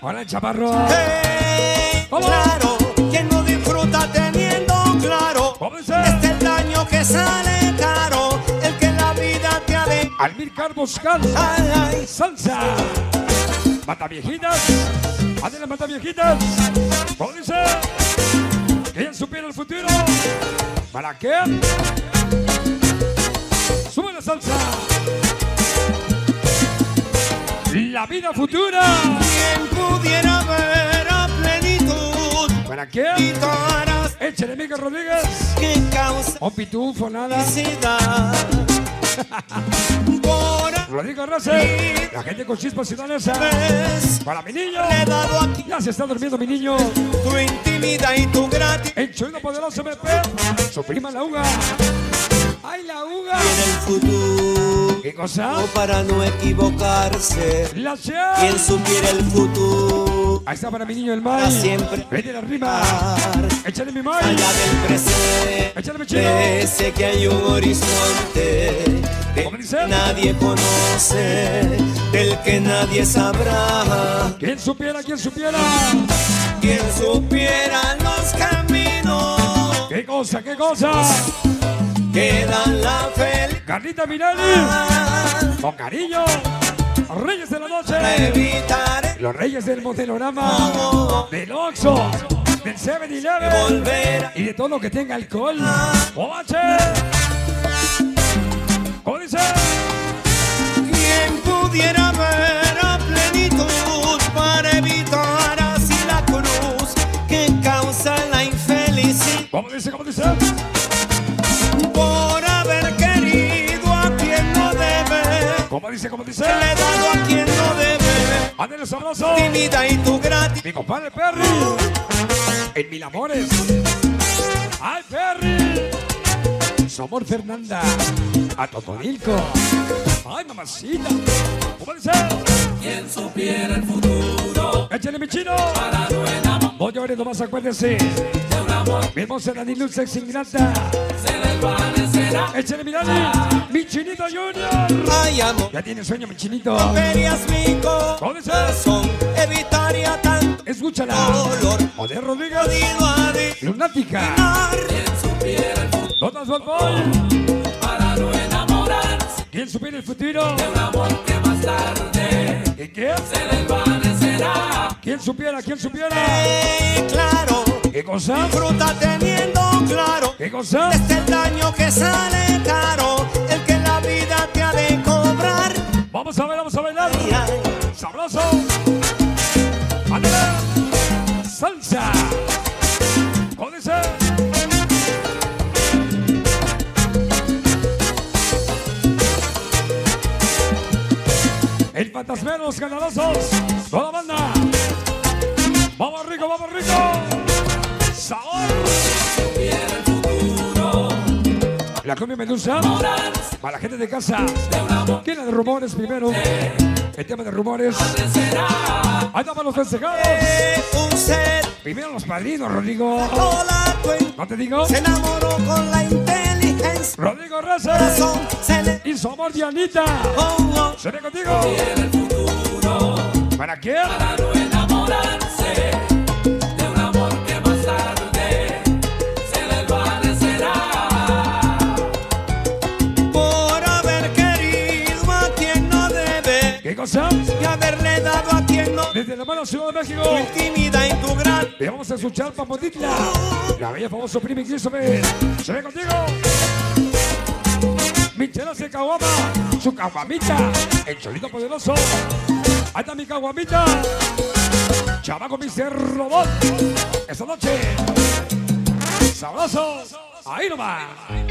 Speaker 1: Hola, el chaparro.
Speaker 8: Hey, claro, quien no disfruta teniendo claro. Este el daño que sale caro, el que la vida te ha de.
Speaker 1: Almir
Speaker 8: ay,
Speaker 1: Salsa. Mata viejitas. Ándale, mata viejitas. ¿Cómo dice? ¿Quién supiera el futuro? ¿Para qué? Sube la salsa. La vida futura.
Speaker 8: quien pudiera ver a plenitud.
Speaker 1: ¿Para qué?
Speaker 8: Quitarás
Speaker 1: Échale, Miguel Rodríguez.
Speaker 8: que causa
Speaker 1: Un pitufo, nada. <laughs> Rodrigo Rosel. La gente con chispas y danesa. Para mi niño.
Speaker 8: le he dado aquí
Speaker 1: Ya se está durmiendo mi niño.
Speaker 8: tu intimidad y tu gratitud.
Speaker 1: El chulo poderoso MP. Su prima la uga. ¡Ay, la uga!
Speaker 8: El futuro,
Speaker 1: ¿Qué cosa?
Speaker 8: para no equivocarse.
Speaker 1: La
Speaker 8: Quien
Speaker 1: Shell.
Speaker 8: supiera el futuro,
Speaker 1: Ahí está para mi niño el
Speaker 8: para
Speaker 1: Mai.
Speaker 8: siempre
Speaker 1: Vete la rima. Échale mi Mai.
Speaker 8: allá del presente.
Speaker 1: Échale chino.
Speaker 8: Sé que hay un horizonte
Speaker 1: ¿Cómo
Speaker 8: que nadie conoce, del que nadie sabrá.
Speaker 1: ¿Quién supiera, quién supiera?
Speaker 8: Quien supiera los caminos
Speaker 1: ¿Qué cosa, qué cosa?
Speaker 8: Que dan la felicidad.
Speaker 1: Carlita Mirali. Con cariño. Reyes de la noche. Los reyes del motelorama. Del Oxxo. Del 7-Eleven.
Speaker 8: volver
Speaker 1: Y de todo lo que tenga alcohol. ¡Oche! ¿Cómo dice?
Speaker 8: Quien pudiera ver a plenitud para evitar así la cruz que causa la infelicidad
Speaker 1: ¿Cómo dice? ¿Cómo dice? Dice? ¿Cómo dice?
Speaker 8: le he dado a quien no debe,
Speaker 1: Ándale sabroso.
Speaker 8: mi vida y tu gratitud.
Speaker 1: Mi compadre Perry. En Mil Amores. ¡Ay, Perry! Somos Fernanda. A Totonilco. ¡Ay, mamacita! ¿Cómo dice? ¿Quién supiera el futuro? Échale mi chino. Para no enamorar. Voy a ver nomás, acuérdense. Mi hermosa Dani Luz, sexy ingrata. Échale mi Dani. Mi chinito Junior.
Speaker 8: Ay, amor,
Speaker 1: Ya tiene sueño, mi chinito.
Speaker 8: verías mi corazón, evitaría tanto
Speaker 1: Escúchala.
Speaker 8: dolor.
Speaker 1: Joder, Rodríguez. Lunática. Todas Bad Boy. ¿Quién supiera el futuro? De un amor que más tarde. ¿Y qué? Se ¿Quién supiera? ¿Quién supiera?
Speaker 8: Eh, claro,
Speaker 1: ¿Qué cosa?
Speaker 8: fruta teniendo claro
Speaker 1: ¿Qué cosa?
Speaker 8: Este el daño que sale caro, el que la vida te ha de cobrar.
Speaker 1: Vamos a ver, vamos a bailar.
Speaker 8: Ay, ay.
Speaker 1: Sabroso. Ándale. Salsa. El fantasmero, los ganadozos. Toda la banda. Vamos rico, vamos rico. Sabor. La cumbia medusa. Para la gente de casa. ¿Quién es de rumores primero? El tema de rumores. Ahí están los festejados. Primero los padrinos, Rodrigo. ¿No te digo?
Speaker 8: se enamoró con la inteligencia.
Speaker 1: Rodrigo
Speaker 8: se le.
Speaker 1: Y su amor Dianita.
Speaker 8: Oh, oh.
Speaker 1: ¿Seré contigo? ¿Para quién?
Speaker 8: Por haber querido a quien no debe.
Speaker 1: ¿Qué cosa? Desde la mano Ciudad de México.
Speaker 8: Tu intimidad y tu gran.
Speaker 1: Le vamos a escuchar Papotitla. La bella famoso Primi Christopher. ¿Se ve contigo? Michela se caguama. Su caguamita. El cholito poderoso. Ahí está mi caguamita. Chamaco Mr. Robot. Esta noche. Sabroso. Ahí nomás.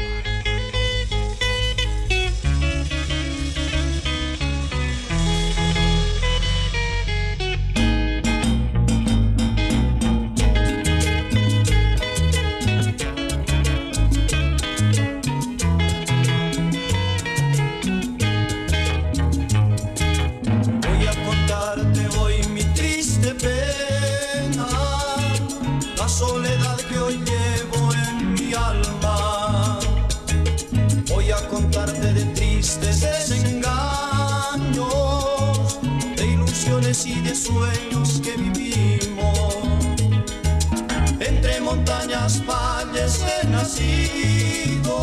Speaker 3: Montañas, valles he nacido,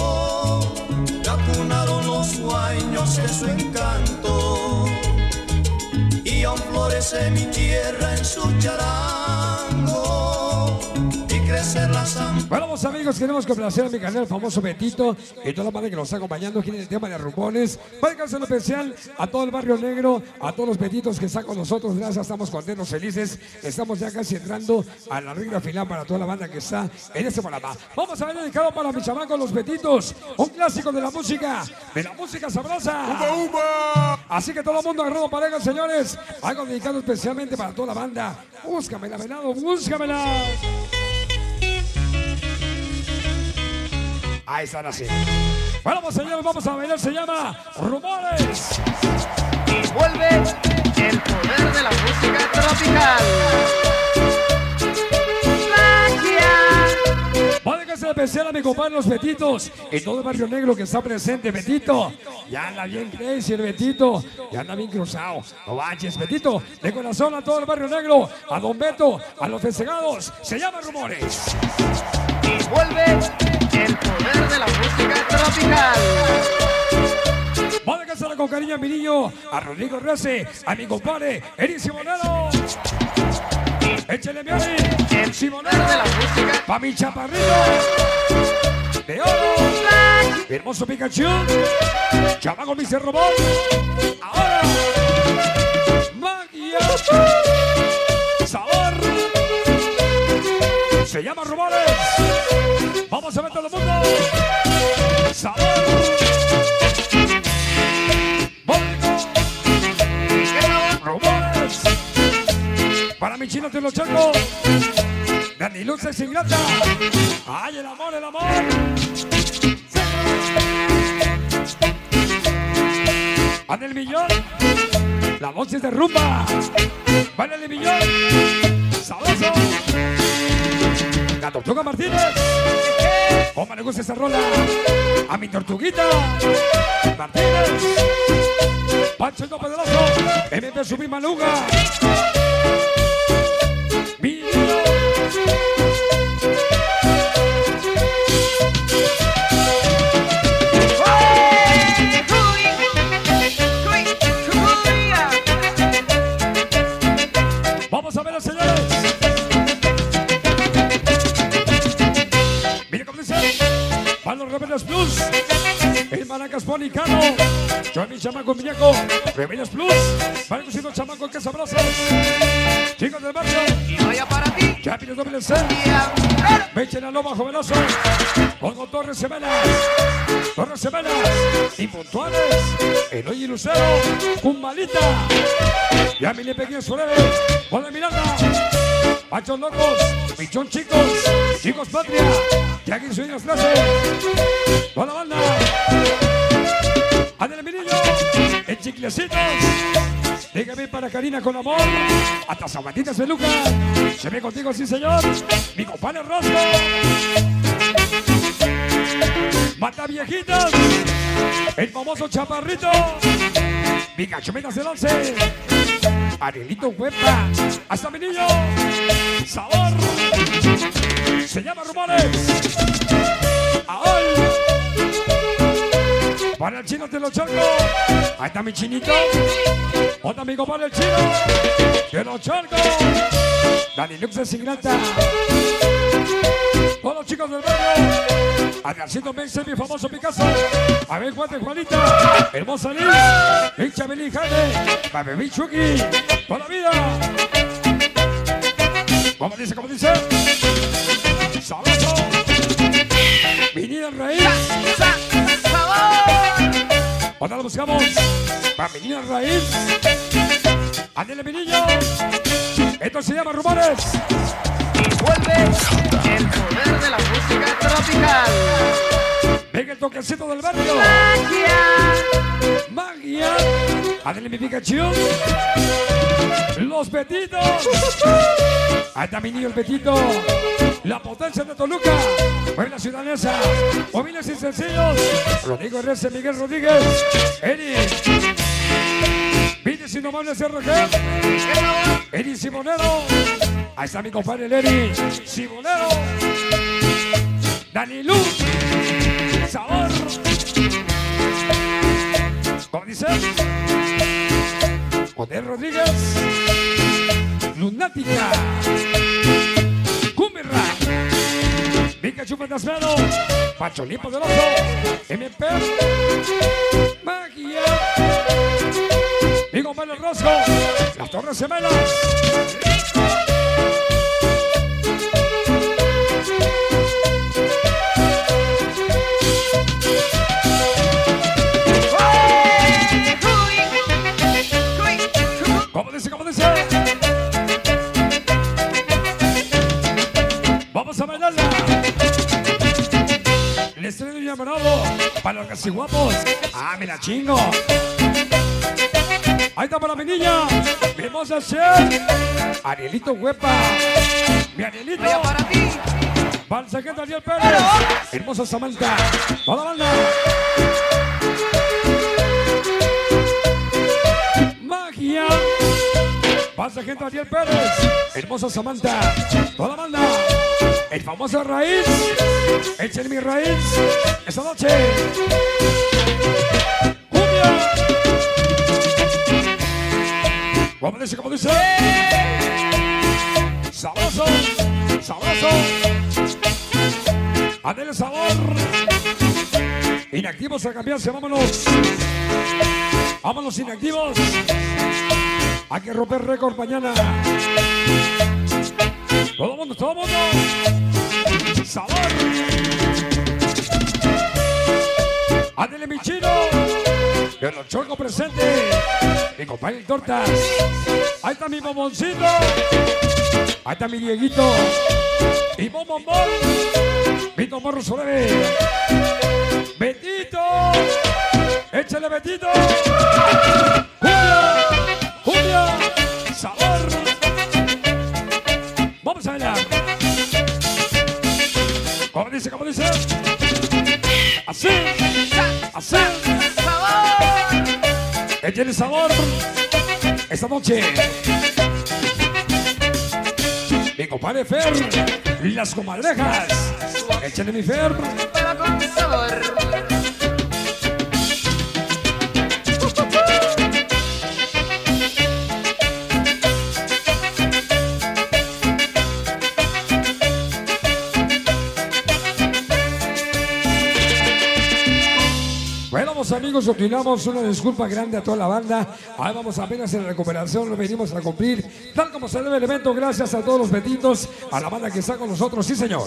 Speaker 3: me acunaron los sueños de su encanto. Y aún florece mi tierra en su charango
Speaker 1: Bueno, pues, amigos, queremos complacer a mi canal, el famoso Betito, y toda la madre que nos está acompañando aquí en el tema de rumores. Para en especial a todo el barrio negro, a todos los Betitos que están con nosotros. Gracias, estamos contentos, felices. Estamos ya casi entrando a la regla final para toda la banda que está en este programa. Vamos a ver dedicado para mis chamacos, los Betitos. Un clásico de la música, de la música sabrosa. Así que todo el mundo agarrado pareja, señores. Algo dedicado especialmente para toda la banda. Búscamela, venado, búscamela. Ahí están así. Bueno, pues señores, vamos a bailar. Se llama Rumores.
Speaker 9: Y vuelve el poder de la música tropical.
Speaker 1: Vale que se especial a mi compadre Los Betitos y todo el barrio negro que está presente. Betito, ya anda bien crazy el Betito, ya anda bien cruzado. No manches, Betito, de corazón a todo el barrio negro, a Don Beto, a los festegados. Se llama Rumores.
Speaker 9: Y vuelve el poder de la música tropical.
Speaker 1: Vale se con cariño a mi niño, a Rodrigo Rece, a mi compadre Eri Simonero. Échale mi el Simonero
Speaker 9: de la música.
Speaker 1: Pa' mi chaparrito de oro, hermoso Pikachu, chamaco Mr. Robot, ahora, magia, sabor, se llama Rumores, vamos a ver todo el mundo, sabor, Rumores, para mi chino te lo chango. Dani Luces ingrata. ¡Ay, el amor, el amor! ¡Anda el millón! La noche es de rumba. ¡Vale el millón! Tortuga Martínez. ¿Cómo le gusta esa rola? A mi tortuguita. Martínez. Pancho el no poderoso. MP Subir Maluga. El Maracas Policano. Yo mi chamaco Miñaco. Rebeldes Plus. Para el cosito chamaco que sabrosos. Chicos del barrio.
Speaker 9: Y vaya para ti.
Speaker 1: Chapines doble C. Meche la loba jovenazo. Pongo Torres Semenas. Torres Semenas. Impuntuales. Eloy y Lucero. Cumbalita. Ya mi pequeño. Juan de Miranda. Machos locos. Michón chicos. Chicos patria. Ya que sueños clase. Toda la banda. Ándale mi niño. En chiclecitos. Dígame para Karina con amor. Hasta zapatitas de Lucas. Se ve contigo, sí, señor. Mi compadre Rosco. Mata viejitas. El famoso chaparrito. Mi cachometas del once. Arielito Huepa. Hasta mi niño. Sabor. Se llama Rumores. Para el chino te lo charco. Ahí está mi chinito. Otra mi compadre el chino. Te lo charco. Dani Lux es. Todos los chicos del barrio. Adriancito Mexe, mi famoso Picasso. A ver, Juan de Juanita. Hermosa Liz. Hincha Belín Jade. Baby Chucky. Toda la vida. ¿Cómo dice? ¿Cómo dice? Sabroso. Vinida en raíz. Ahora lo buscamos. Para Vinida en raíz. Ándele, mi niño. Esto se llama Rumores.
Speaker 9: Y vuelve el poder de la música tropical.
Speaker 1: Venga el toquecito del barrio. Magia. Ándele, mi Pikachu. Los Betitos. <laughs> Ahí está mi niño el Betito. La potencia de Toluca. Buena ciudadanesa. Humildes y sencillos. Rodrigo Reyes, Miguel Rodríguez. Eri. Vides Indomables RG. Eri Simonero. Ahí está mi compadre Eri. Simonero. Dani Luz. Sabor. ¿Cómo dice? Joder Rodríguez. Lunática. Cumbirra. Pikachu Fantasmado. Pacholín Poderoso. MP. Magia. Mi compadre Rosco. Las Torres Gemelas. Les traigo un llamado para los casi guapos. Ah, me la chingo. Ahí está para mi niña. Mi hermosa Cher. Arielito Huepa. Mi Arielito.
Speaker 9: Vaya para ti.
Speaker 1: Para el sargento Ariel Pérez. Hermosa Samantha. Toda la banda. Magia. Para el sargento Ariel Pérez. Hermosa Samantha. Toda la banda. El famoso Raíz. Echen mi raíz. Esta noche. Cumbia. ¿Cómo dice? ¿Cómo dice? Sabroso. Sabroso. Adele sabor. Inactivos a cambiarse, vámonos. Vámonos inactivos. Hay que romper récord mañana. Todo mundo, todo mundo. Sabor. Ándele mi chino. De los chocos presente. Mi compadre el tortas. Ahí está mi bomboncito. Ahí está mi Dieguito. Y bom, bom, bom. Vito Morro Soleve. Betito. Échale Betito. Cumbia. Cumbia. Sabor. Dice? ¿Cómo dice? Así. Así. Échale sabor. Esta noche. Mi compadre Fer. Las comadrejas. Échale mi Fer.
Speaker 9: Para con sabor.
Speaker 1: Vamos amigos, continuamos. Una disculpa grande a toda la banda. Ahí vamos apenas en la recuperación, lo venimos a cumplir. Tal como se debe el evento, gracias a todos los betitos, a la banda que está con nosotros, sí señor.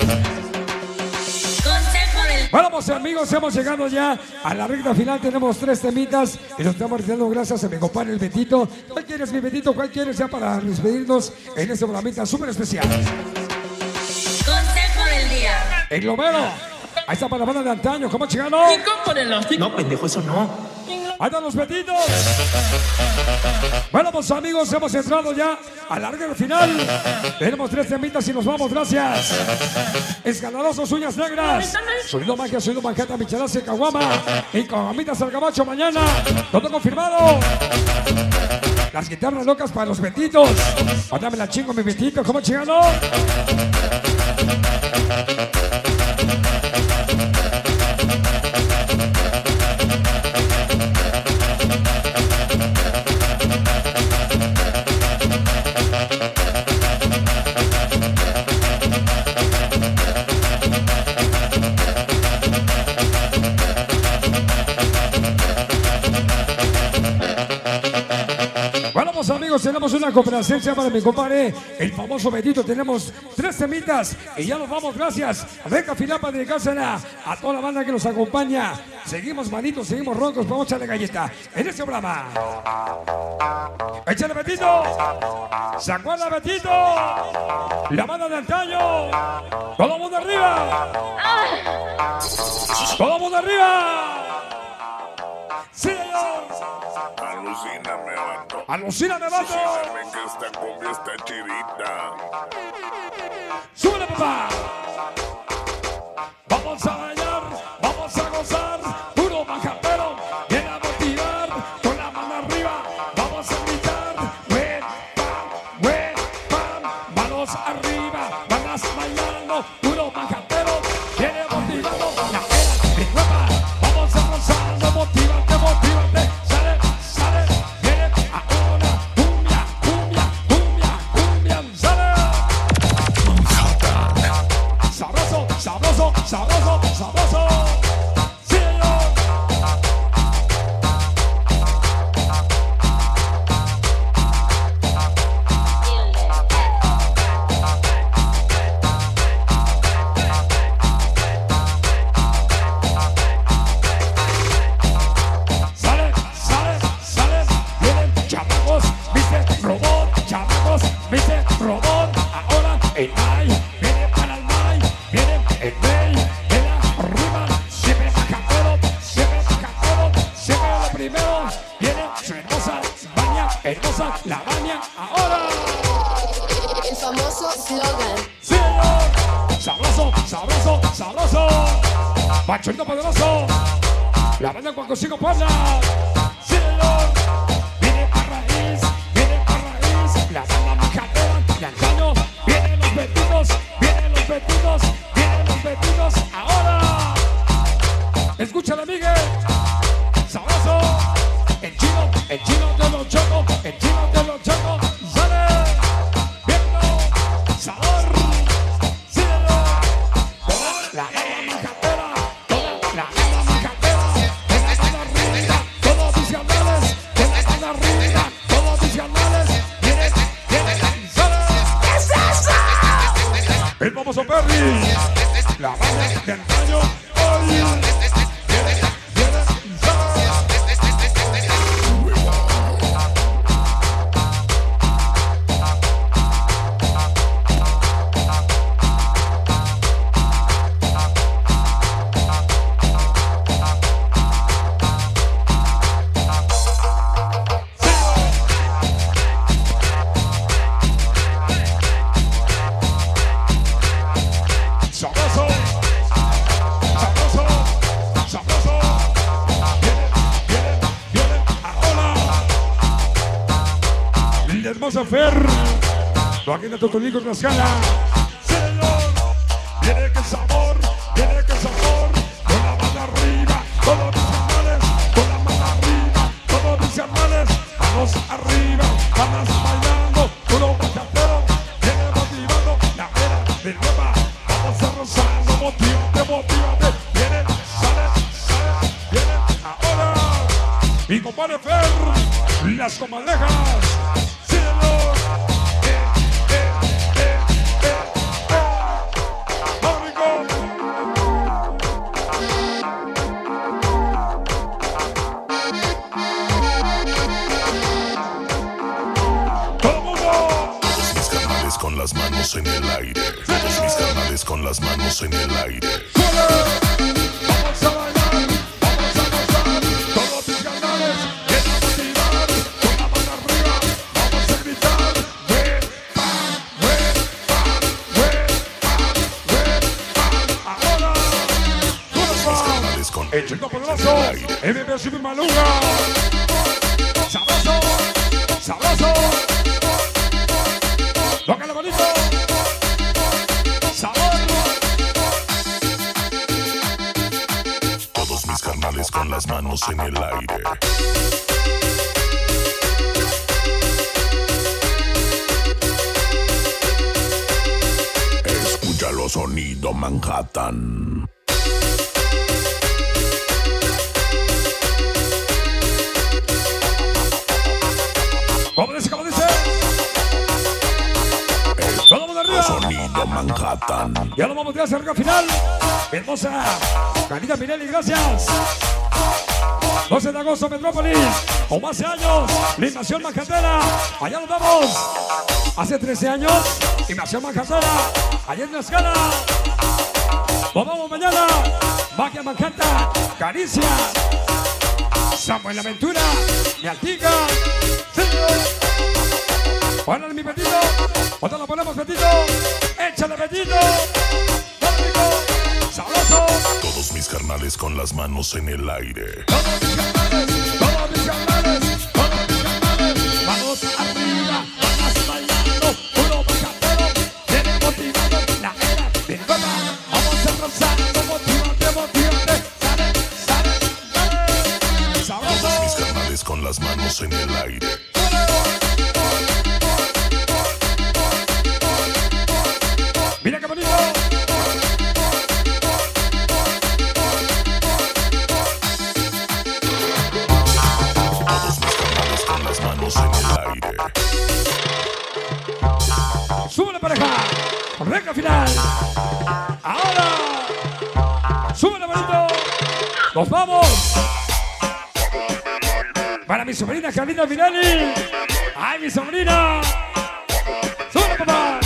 Speaker 1: Bueno, pues amigos, hemos llegado ya a la recta final. Tenemos tres temitas y nos estamos retirando gracias a mi compadre el Betito. ¿Cuál quieres, mi Betito? ¿Cuál quieres ya para despedirnos en este programita súper especial?
Speaker 10: Consejo del día.
Speaker 1: El Glomero. Ahí está para la banda de antaño. ¿Cómo chingando?
Speaker 11: No, pendejo, eso no.
Speaker 1: Ahí están los betitos. Bueno, pues amigos, hemos entrado ya a la final. Tenemos tres temitas y nos vamos, gracias. Escandalosos, uñas negras. Sonido magia, sonido manjata, micheladas, caguama. Y caguamitas al gabacho mañana. Todo confirmado. Las guitarras locas para los betitos. Mándame la chingo, mi betito. ¿Cómo chingando? Tenemos una complacencia para mi compadre, el famoso Betito. Tenemos tres temitas y ya nos vamos, gracias. Venga, final para dedicársela a toda la banda que nos acompaña. Seguimos manitos, seguimos roncos, vamos a echarle galleta en este programa. ¡Échale, Betito! ¿Se acuerda, Betito? La banda de antaño. ¡Todo mundo arriba! ¡Todo mundo arriba! ¡Sí, señor!
Speaker 5: Alucíname, vato.
Speaker 1: ¡Alucíname, vato!
Speaker 5: Alucíname que esta cumbia está chidita.
Speaker 1: ¡Súbele, papá! Vamos a ahora el ay, viene para el may, viene el rey, viene arriba, siempre majapero, siempre majapero, siempre lo primero, viene su hermosa baña, hermosa la baña, ahora.
Speaker 12: El famoso slogan.
Speaker 1: Sí. Sabroso, sabroso, sabroso. Pachorito poderoso. La banda Cuaco Cinco Puebla. Totolico Tlaxcala. Con las
Speaker 10: manos en el aire.
Speaker 1: Vamos a bailar, vamos a gozar. Todos mis carnales quieren motivar. Con la mano arriba, vamos a gritar. Red, pan, red, pan, red, pan, red, pan. Ahora,
Speaker 10: Carnales con
Speaker 1: el Maluga.
Speaker 10: Manhattan.
Speaker 1: ¿Cómo dice? ¿Cómo dice? Mundo arriba.
Speaker 10: Sonido Manhattan.
Speaker 1: Ya lo vamos a tirar cerca final. Hermosa. Carita Pirelli, gracias. 12 de agosto, Metrópolis. O más años. La Invasión Manhattan. Allá nos vamos. Hace 13 años. Invasión Manhattan. Allá en la escala. Mañana. Magia Manhattan. Caricia. Samuel Aventura. Mi Altica. Ponle mi petito. Otra lo ponemos petito. Échale petito. Sabroso.
Speaker 10: Todos mis carnales con las manos en el aire.
Speaker 1: Todos mis carnales. Nos vamos. Para mi sobrina Carlita Vinelli. Ay, mi sobrina. Súbele papá.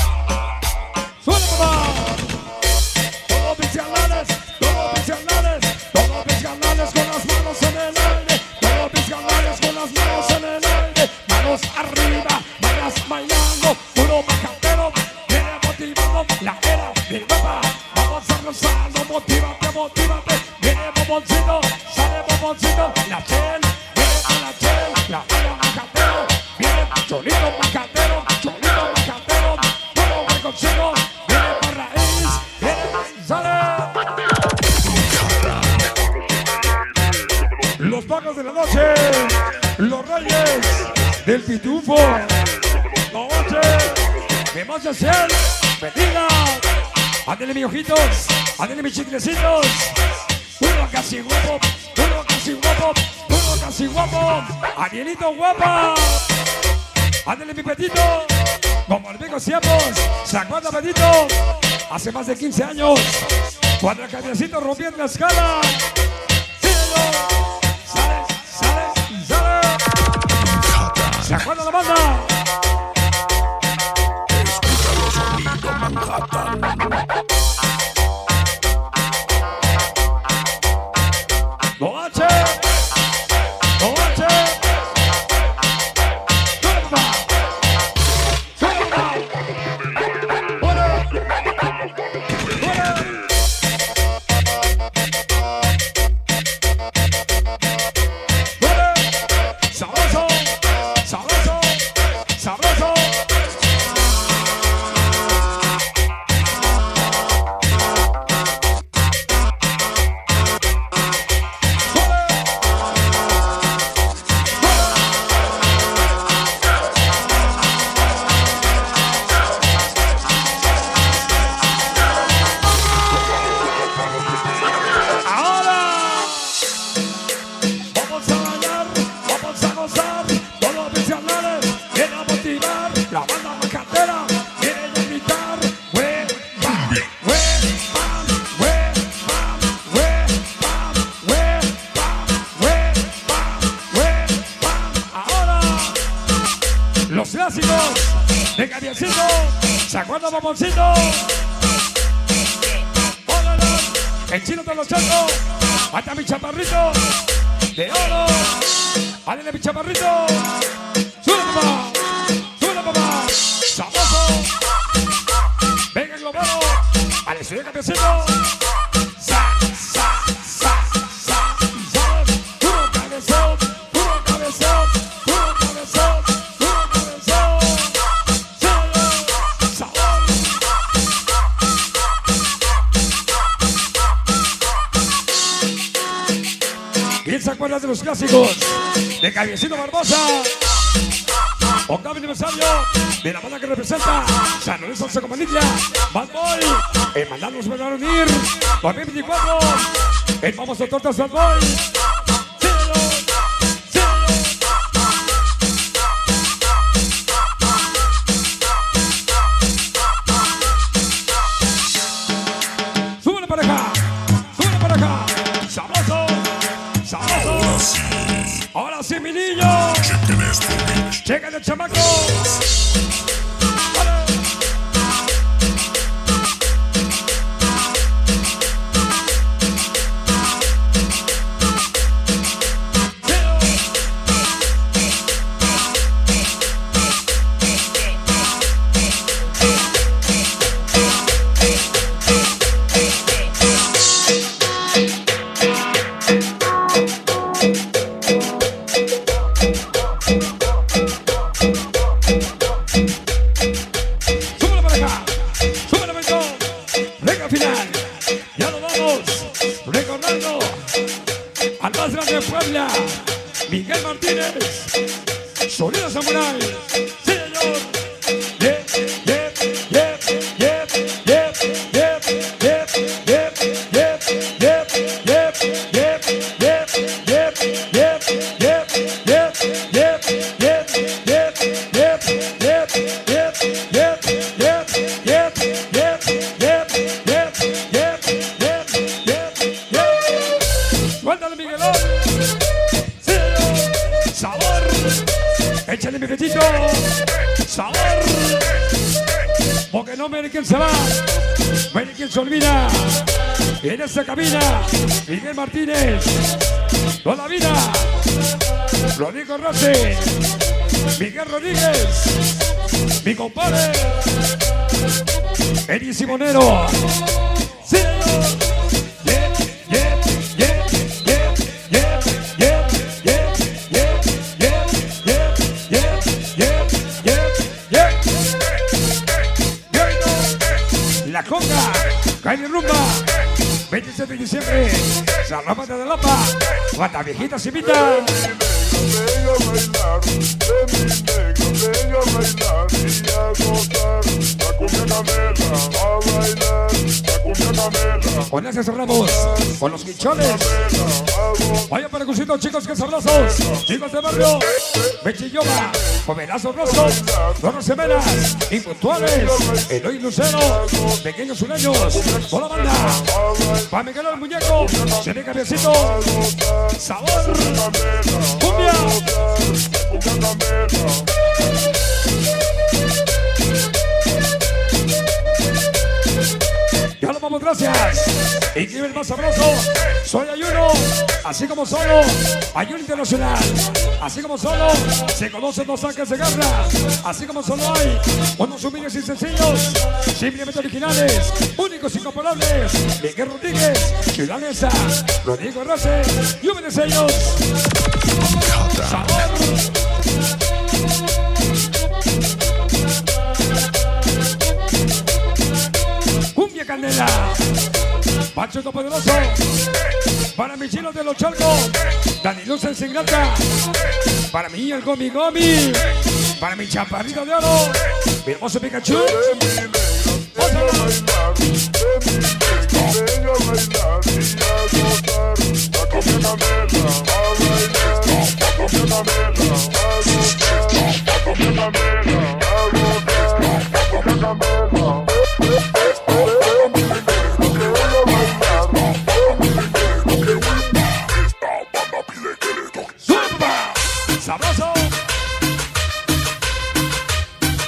Speaker 1: Pitufo. Noche, mi mocha ciel, Bettina. Ándale, mis ojitos, ándale, mis chiclecitos. Uno casi guapo, uno casi guapo, uno casi guapo. Arielito guapa. Ándale, mi petito. Como el viejo tiempos, ¿se acuerda, petito? Hace más de 15 años, cuando el rompiendo la escala. ¿Se acuerda la banda? Vamos a Tortas and Boys. Miguel Martínez, Sonido Samurai. Martínez. Toda la vida. Rodrigo Rossi. Miguel Rodríguez. Mi compadre. Eri Simonero. Guata Viejita Civita. Con ese cerramos, con los guichones. Vaya percusitos, chicos, que sabrosos. Chicos de barrio, Mechilloma, jovenazos rostros, dos semenas, impuntuales, Eloy Lucero, pequeños sureños, toda la banda. Pa' Miguel el muñeco, se ve cambiecito, sabor, cumbia. Ya lo vamos, gracias. El más sabroso, soy ayuno, así como solo, ayuno internacional. Así como solo, se conocen dos saques de garra. Así como solo hay humildes y sencillos, simplemente originales, únicos incomparables. Miguel Rodríguez, Ciudad Neza, Rodrigo Rose y un de sellos. Sabor. Cumbia Candela. Pacho Poderoso. Para mis chinos de los charcos. Dani Luz en. Para mí el Gomi Gomi. Para mi chaparrito de oro. Mi hermoso Pikachu.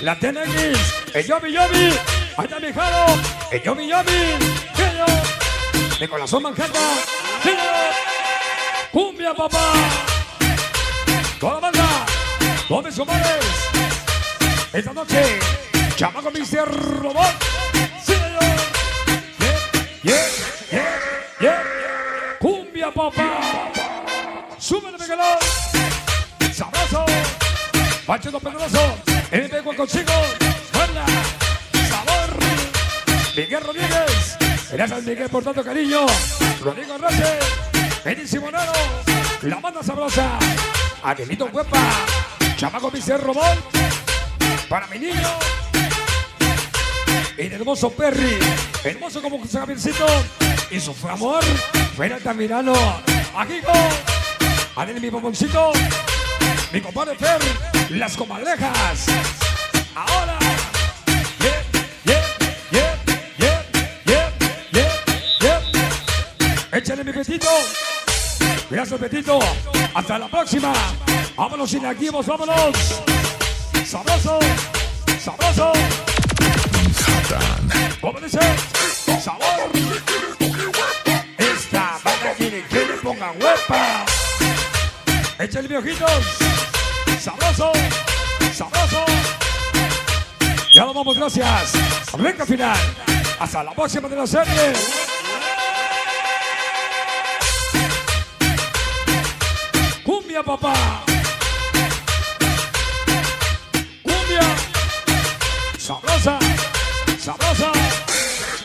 Speaker 1: La TNX, el Yomi. Ahí está mi jalo, el Yomi Yomi. Genio. De corazón Manhattan. Genio. Cumbia, papá. Toda la banda. Todos mis comadres. Esta noche, chamaco Mr. Robot. Sí, señor. Yeah, yeah, yeah. Cumbia, papá. Súbele, Miguelón. Sabroso. Panchito Pedroso. MP con consigo. Buena. Sabor. Miguel Rodríguez. Gracias, Miguel, por tanto cariño. Rodrigo Rose. Eddie Simonero. La banda sabrosa. Aguilito Huepa. Chamaco Mr. Robot. Para mi niño. El hermoso Perry. Hermoso como un Javiercito. Y su amor. Fuera Tamirano. Ajico. Adel mi bomboncito. Mi compadre Fer. Las comadrejas. Ahora. Yeah, yeah, yeah. Échale mi petito. Gracias, Petito. Hasta la próxima. Vámonos inactivos, vámonos. Sabroso. Sabroso. ¿Cómo dice? Sabor. Esta banda quiere que le pongan huepa. Échale mi ojitos. Sabroso. Sabroso. Ya nos vamos, gracias. Recta final. Hasta la próxima de la serie. Cumbia, papá. Cumbia. Sabrosa. Sabrosa.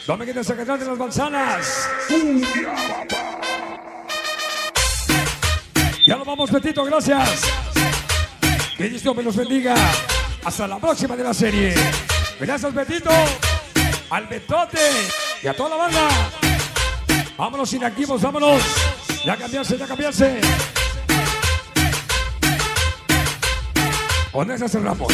Speaker 1: No me quites el cantar de las manzanas. Cumbia, papá. Ya nos vamos, Petito, gracias. Que Dios me los bendiga. Hasta la próxima de la serie. Gracias, Betito. Al Betote. Y a toda la banda. Vámonos inactivos, vámonos. Ya cambiarse, ya cambiarse. Con esa cerramos.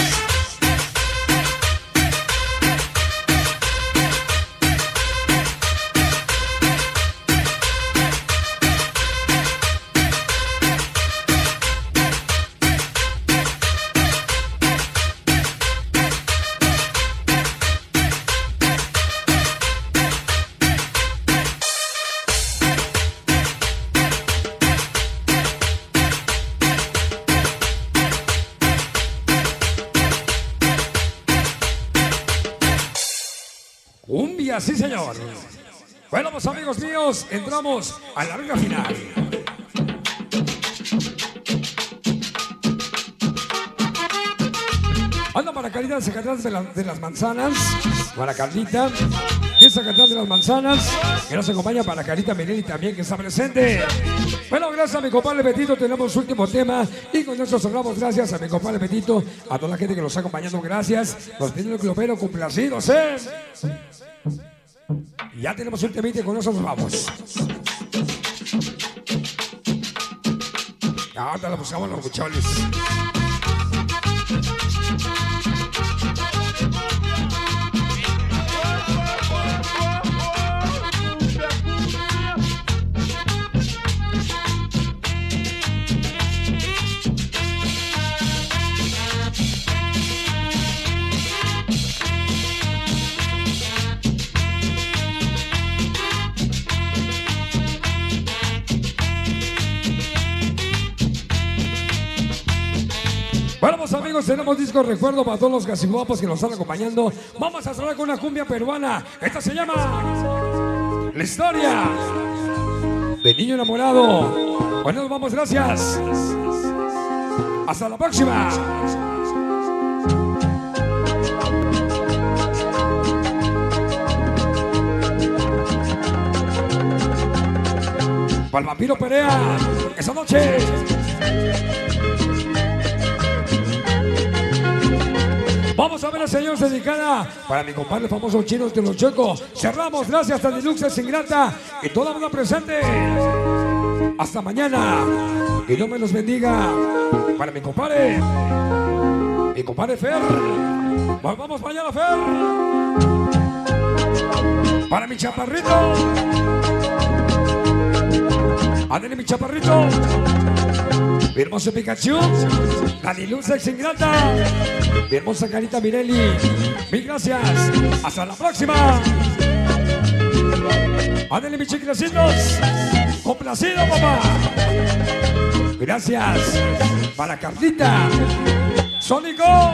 Speaker 1: Sí señor. Bueno, pues amigos míos, entramos a la regla final. Anda para Carita, secretaria de, la- de las manzanas. Para Carlita, es secretaria de las manzanas. Que nos acompaña para Carita Menelli también, que está presente. Bueno, gracias a mi compadre Betito, tenemos último tema. Y con eso cerramos, gracias a mi compadre Betito, a toda la gente que nos está acompañando, gracias. Los pedidos globero complacidos, ¿eh? Ya tenemos un temite con eso nos vamos. Ahora la buscamos los muchachones. Bueno, pues amigos, tenemos disco recuerdo para todos los gasiguapos que nos están acompañando. Vamos a cerrar con una cumbia peruana. Esta se llama La historia de niño enamorado. Bueno, vamos, gracias. Hasta la próxima. Para el vampiro Perea, esa noche. Vamos a ver a señores dedicada para mi compadre famoso chino de los chocos. Cerramos, gracias a Deluxe Ingrata y toda la presente. Hasta mañana. Que Dios me los bendiga. Para mi compadre. Mi compadre Fer. Vamos mañana, Fer. Para mi chaparrito. Ándale, mi chaparrito. Mi hermoso Pikachu. Dani Luz, ex ingrata. Mi hermosa Carita Mirelli. Mil gracias. Hasta la próxima. Ándale, mis chiquilecitos. Complacido, papá. Gracias. Para Carlita. Sónico.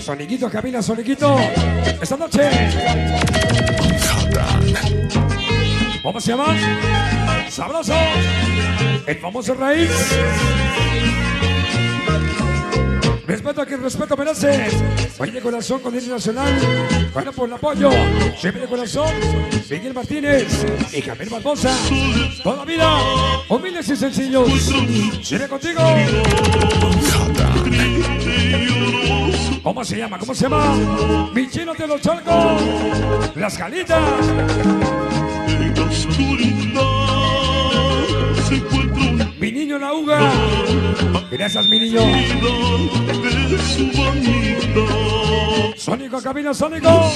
Speaker 1: Soniquito, Camila, Soniquito. Esta noche. ¿Cómo se llama? Sabroso. El famoso raíz. Respeto a quien respeto merece. Oye corazón con el nacional. Bueno por el apoyo. Siempre de corazón. Miguel Martínez y Camil Barbosa. Toda vida. Humildes y sencillos. Sigue contigo. ¿Cómo se llama? ¿Cómo se llama? Mi chino de los charcos. Las calitas. Mi niño la uga. Gracias, mi niño. Sónico, camino, Sónico.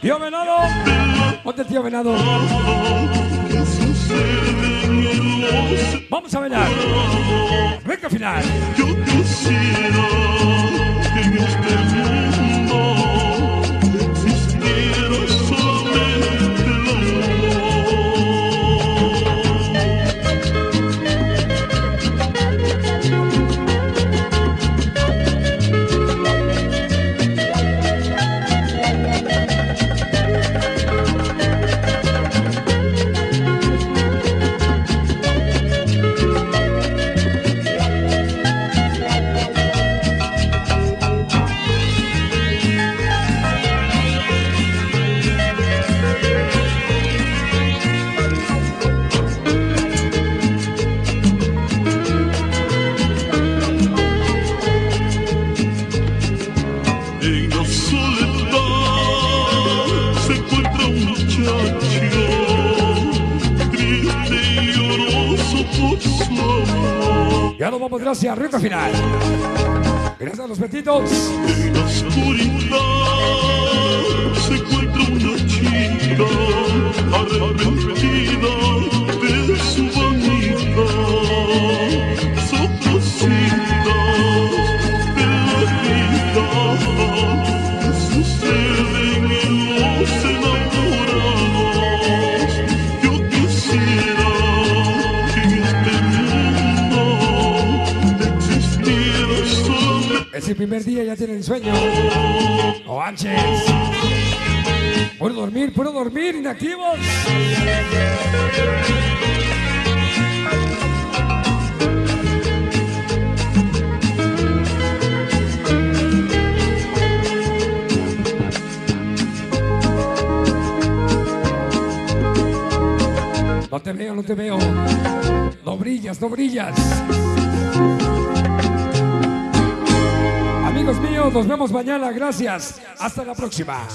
Speaker 1: Tío Venado. Ponte tío Venado. Vamos a bailar. Recta final.
Speaker 5: Yo quisiera que
Speaker 1: vamos, gracias. Recta final. Gracias a los petitos.
Speaker 5: En la oscuridad se encuentra una chica arrepentida
Speaker 1: el primer día, ya tienen sueño. O anches. Puedo dormir, puedo dormir, inactivos. No te veo, no te veo. No brillas, no brillas. Amigos míos, nos vemos mañana. Gracias. Hasta la próxima.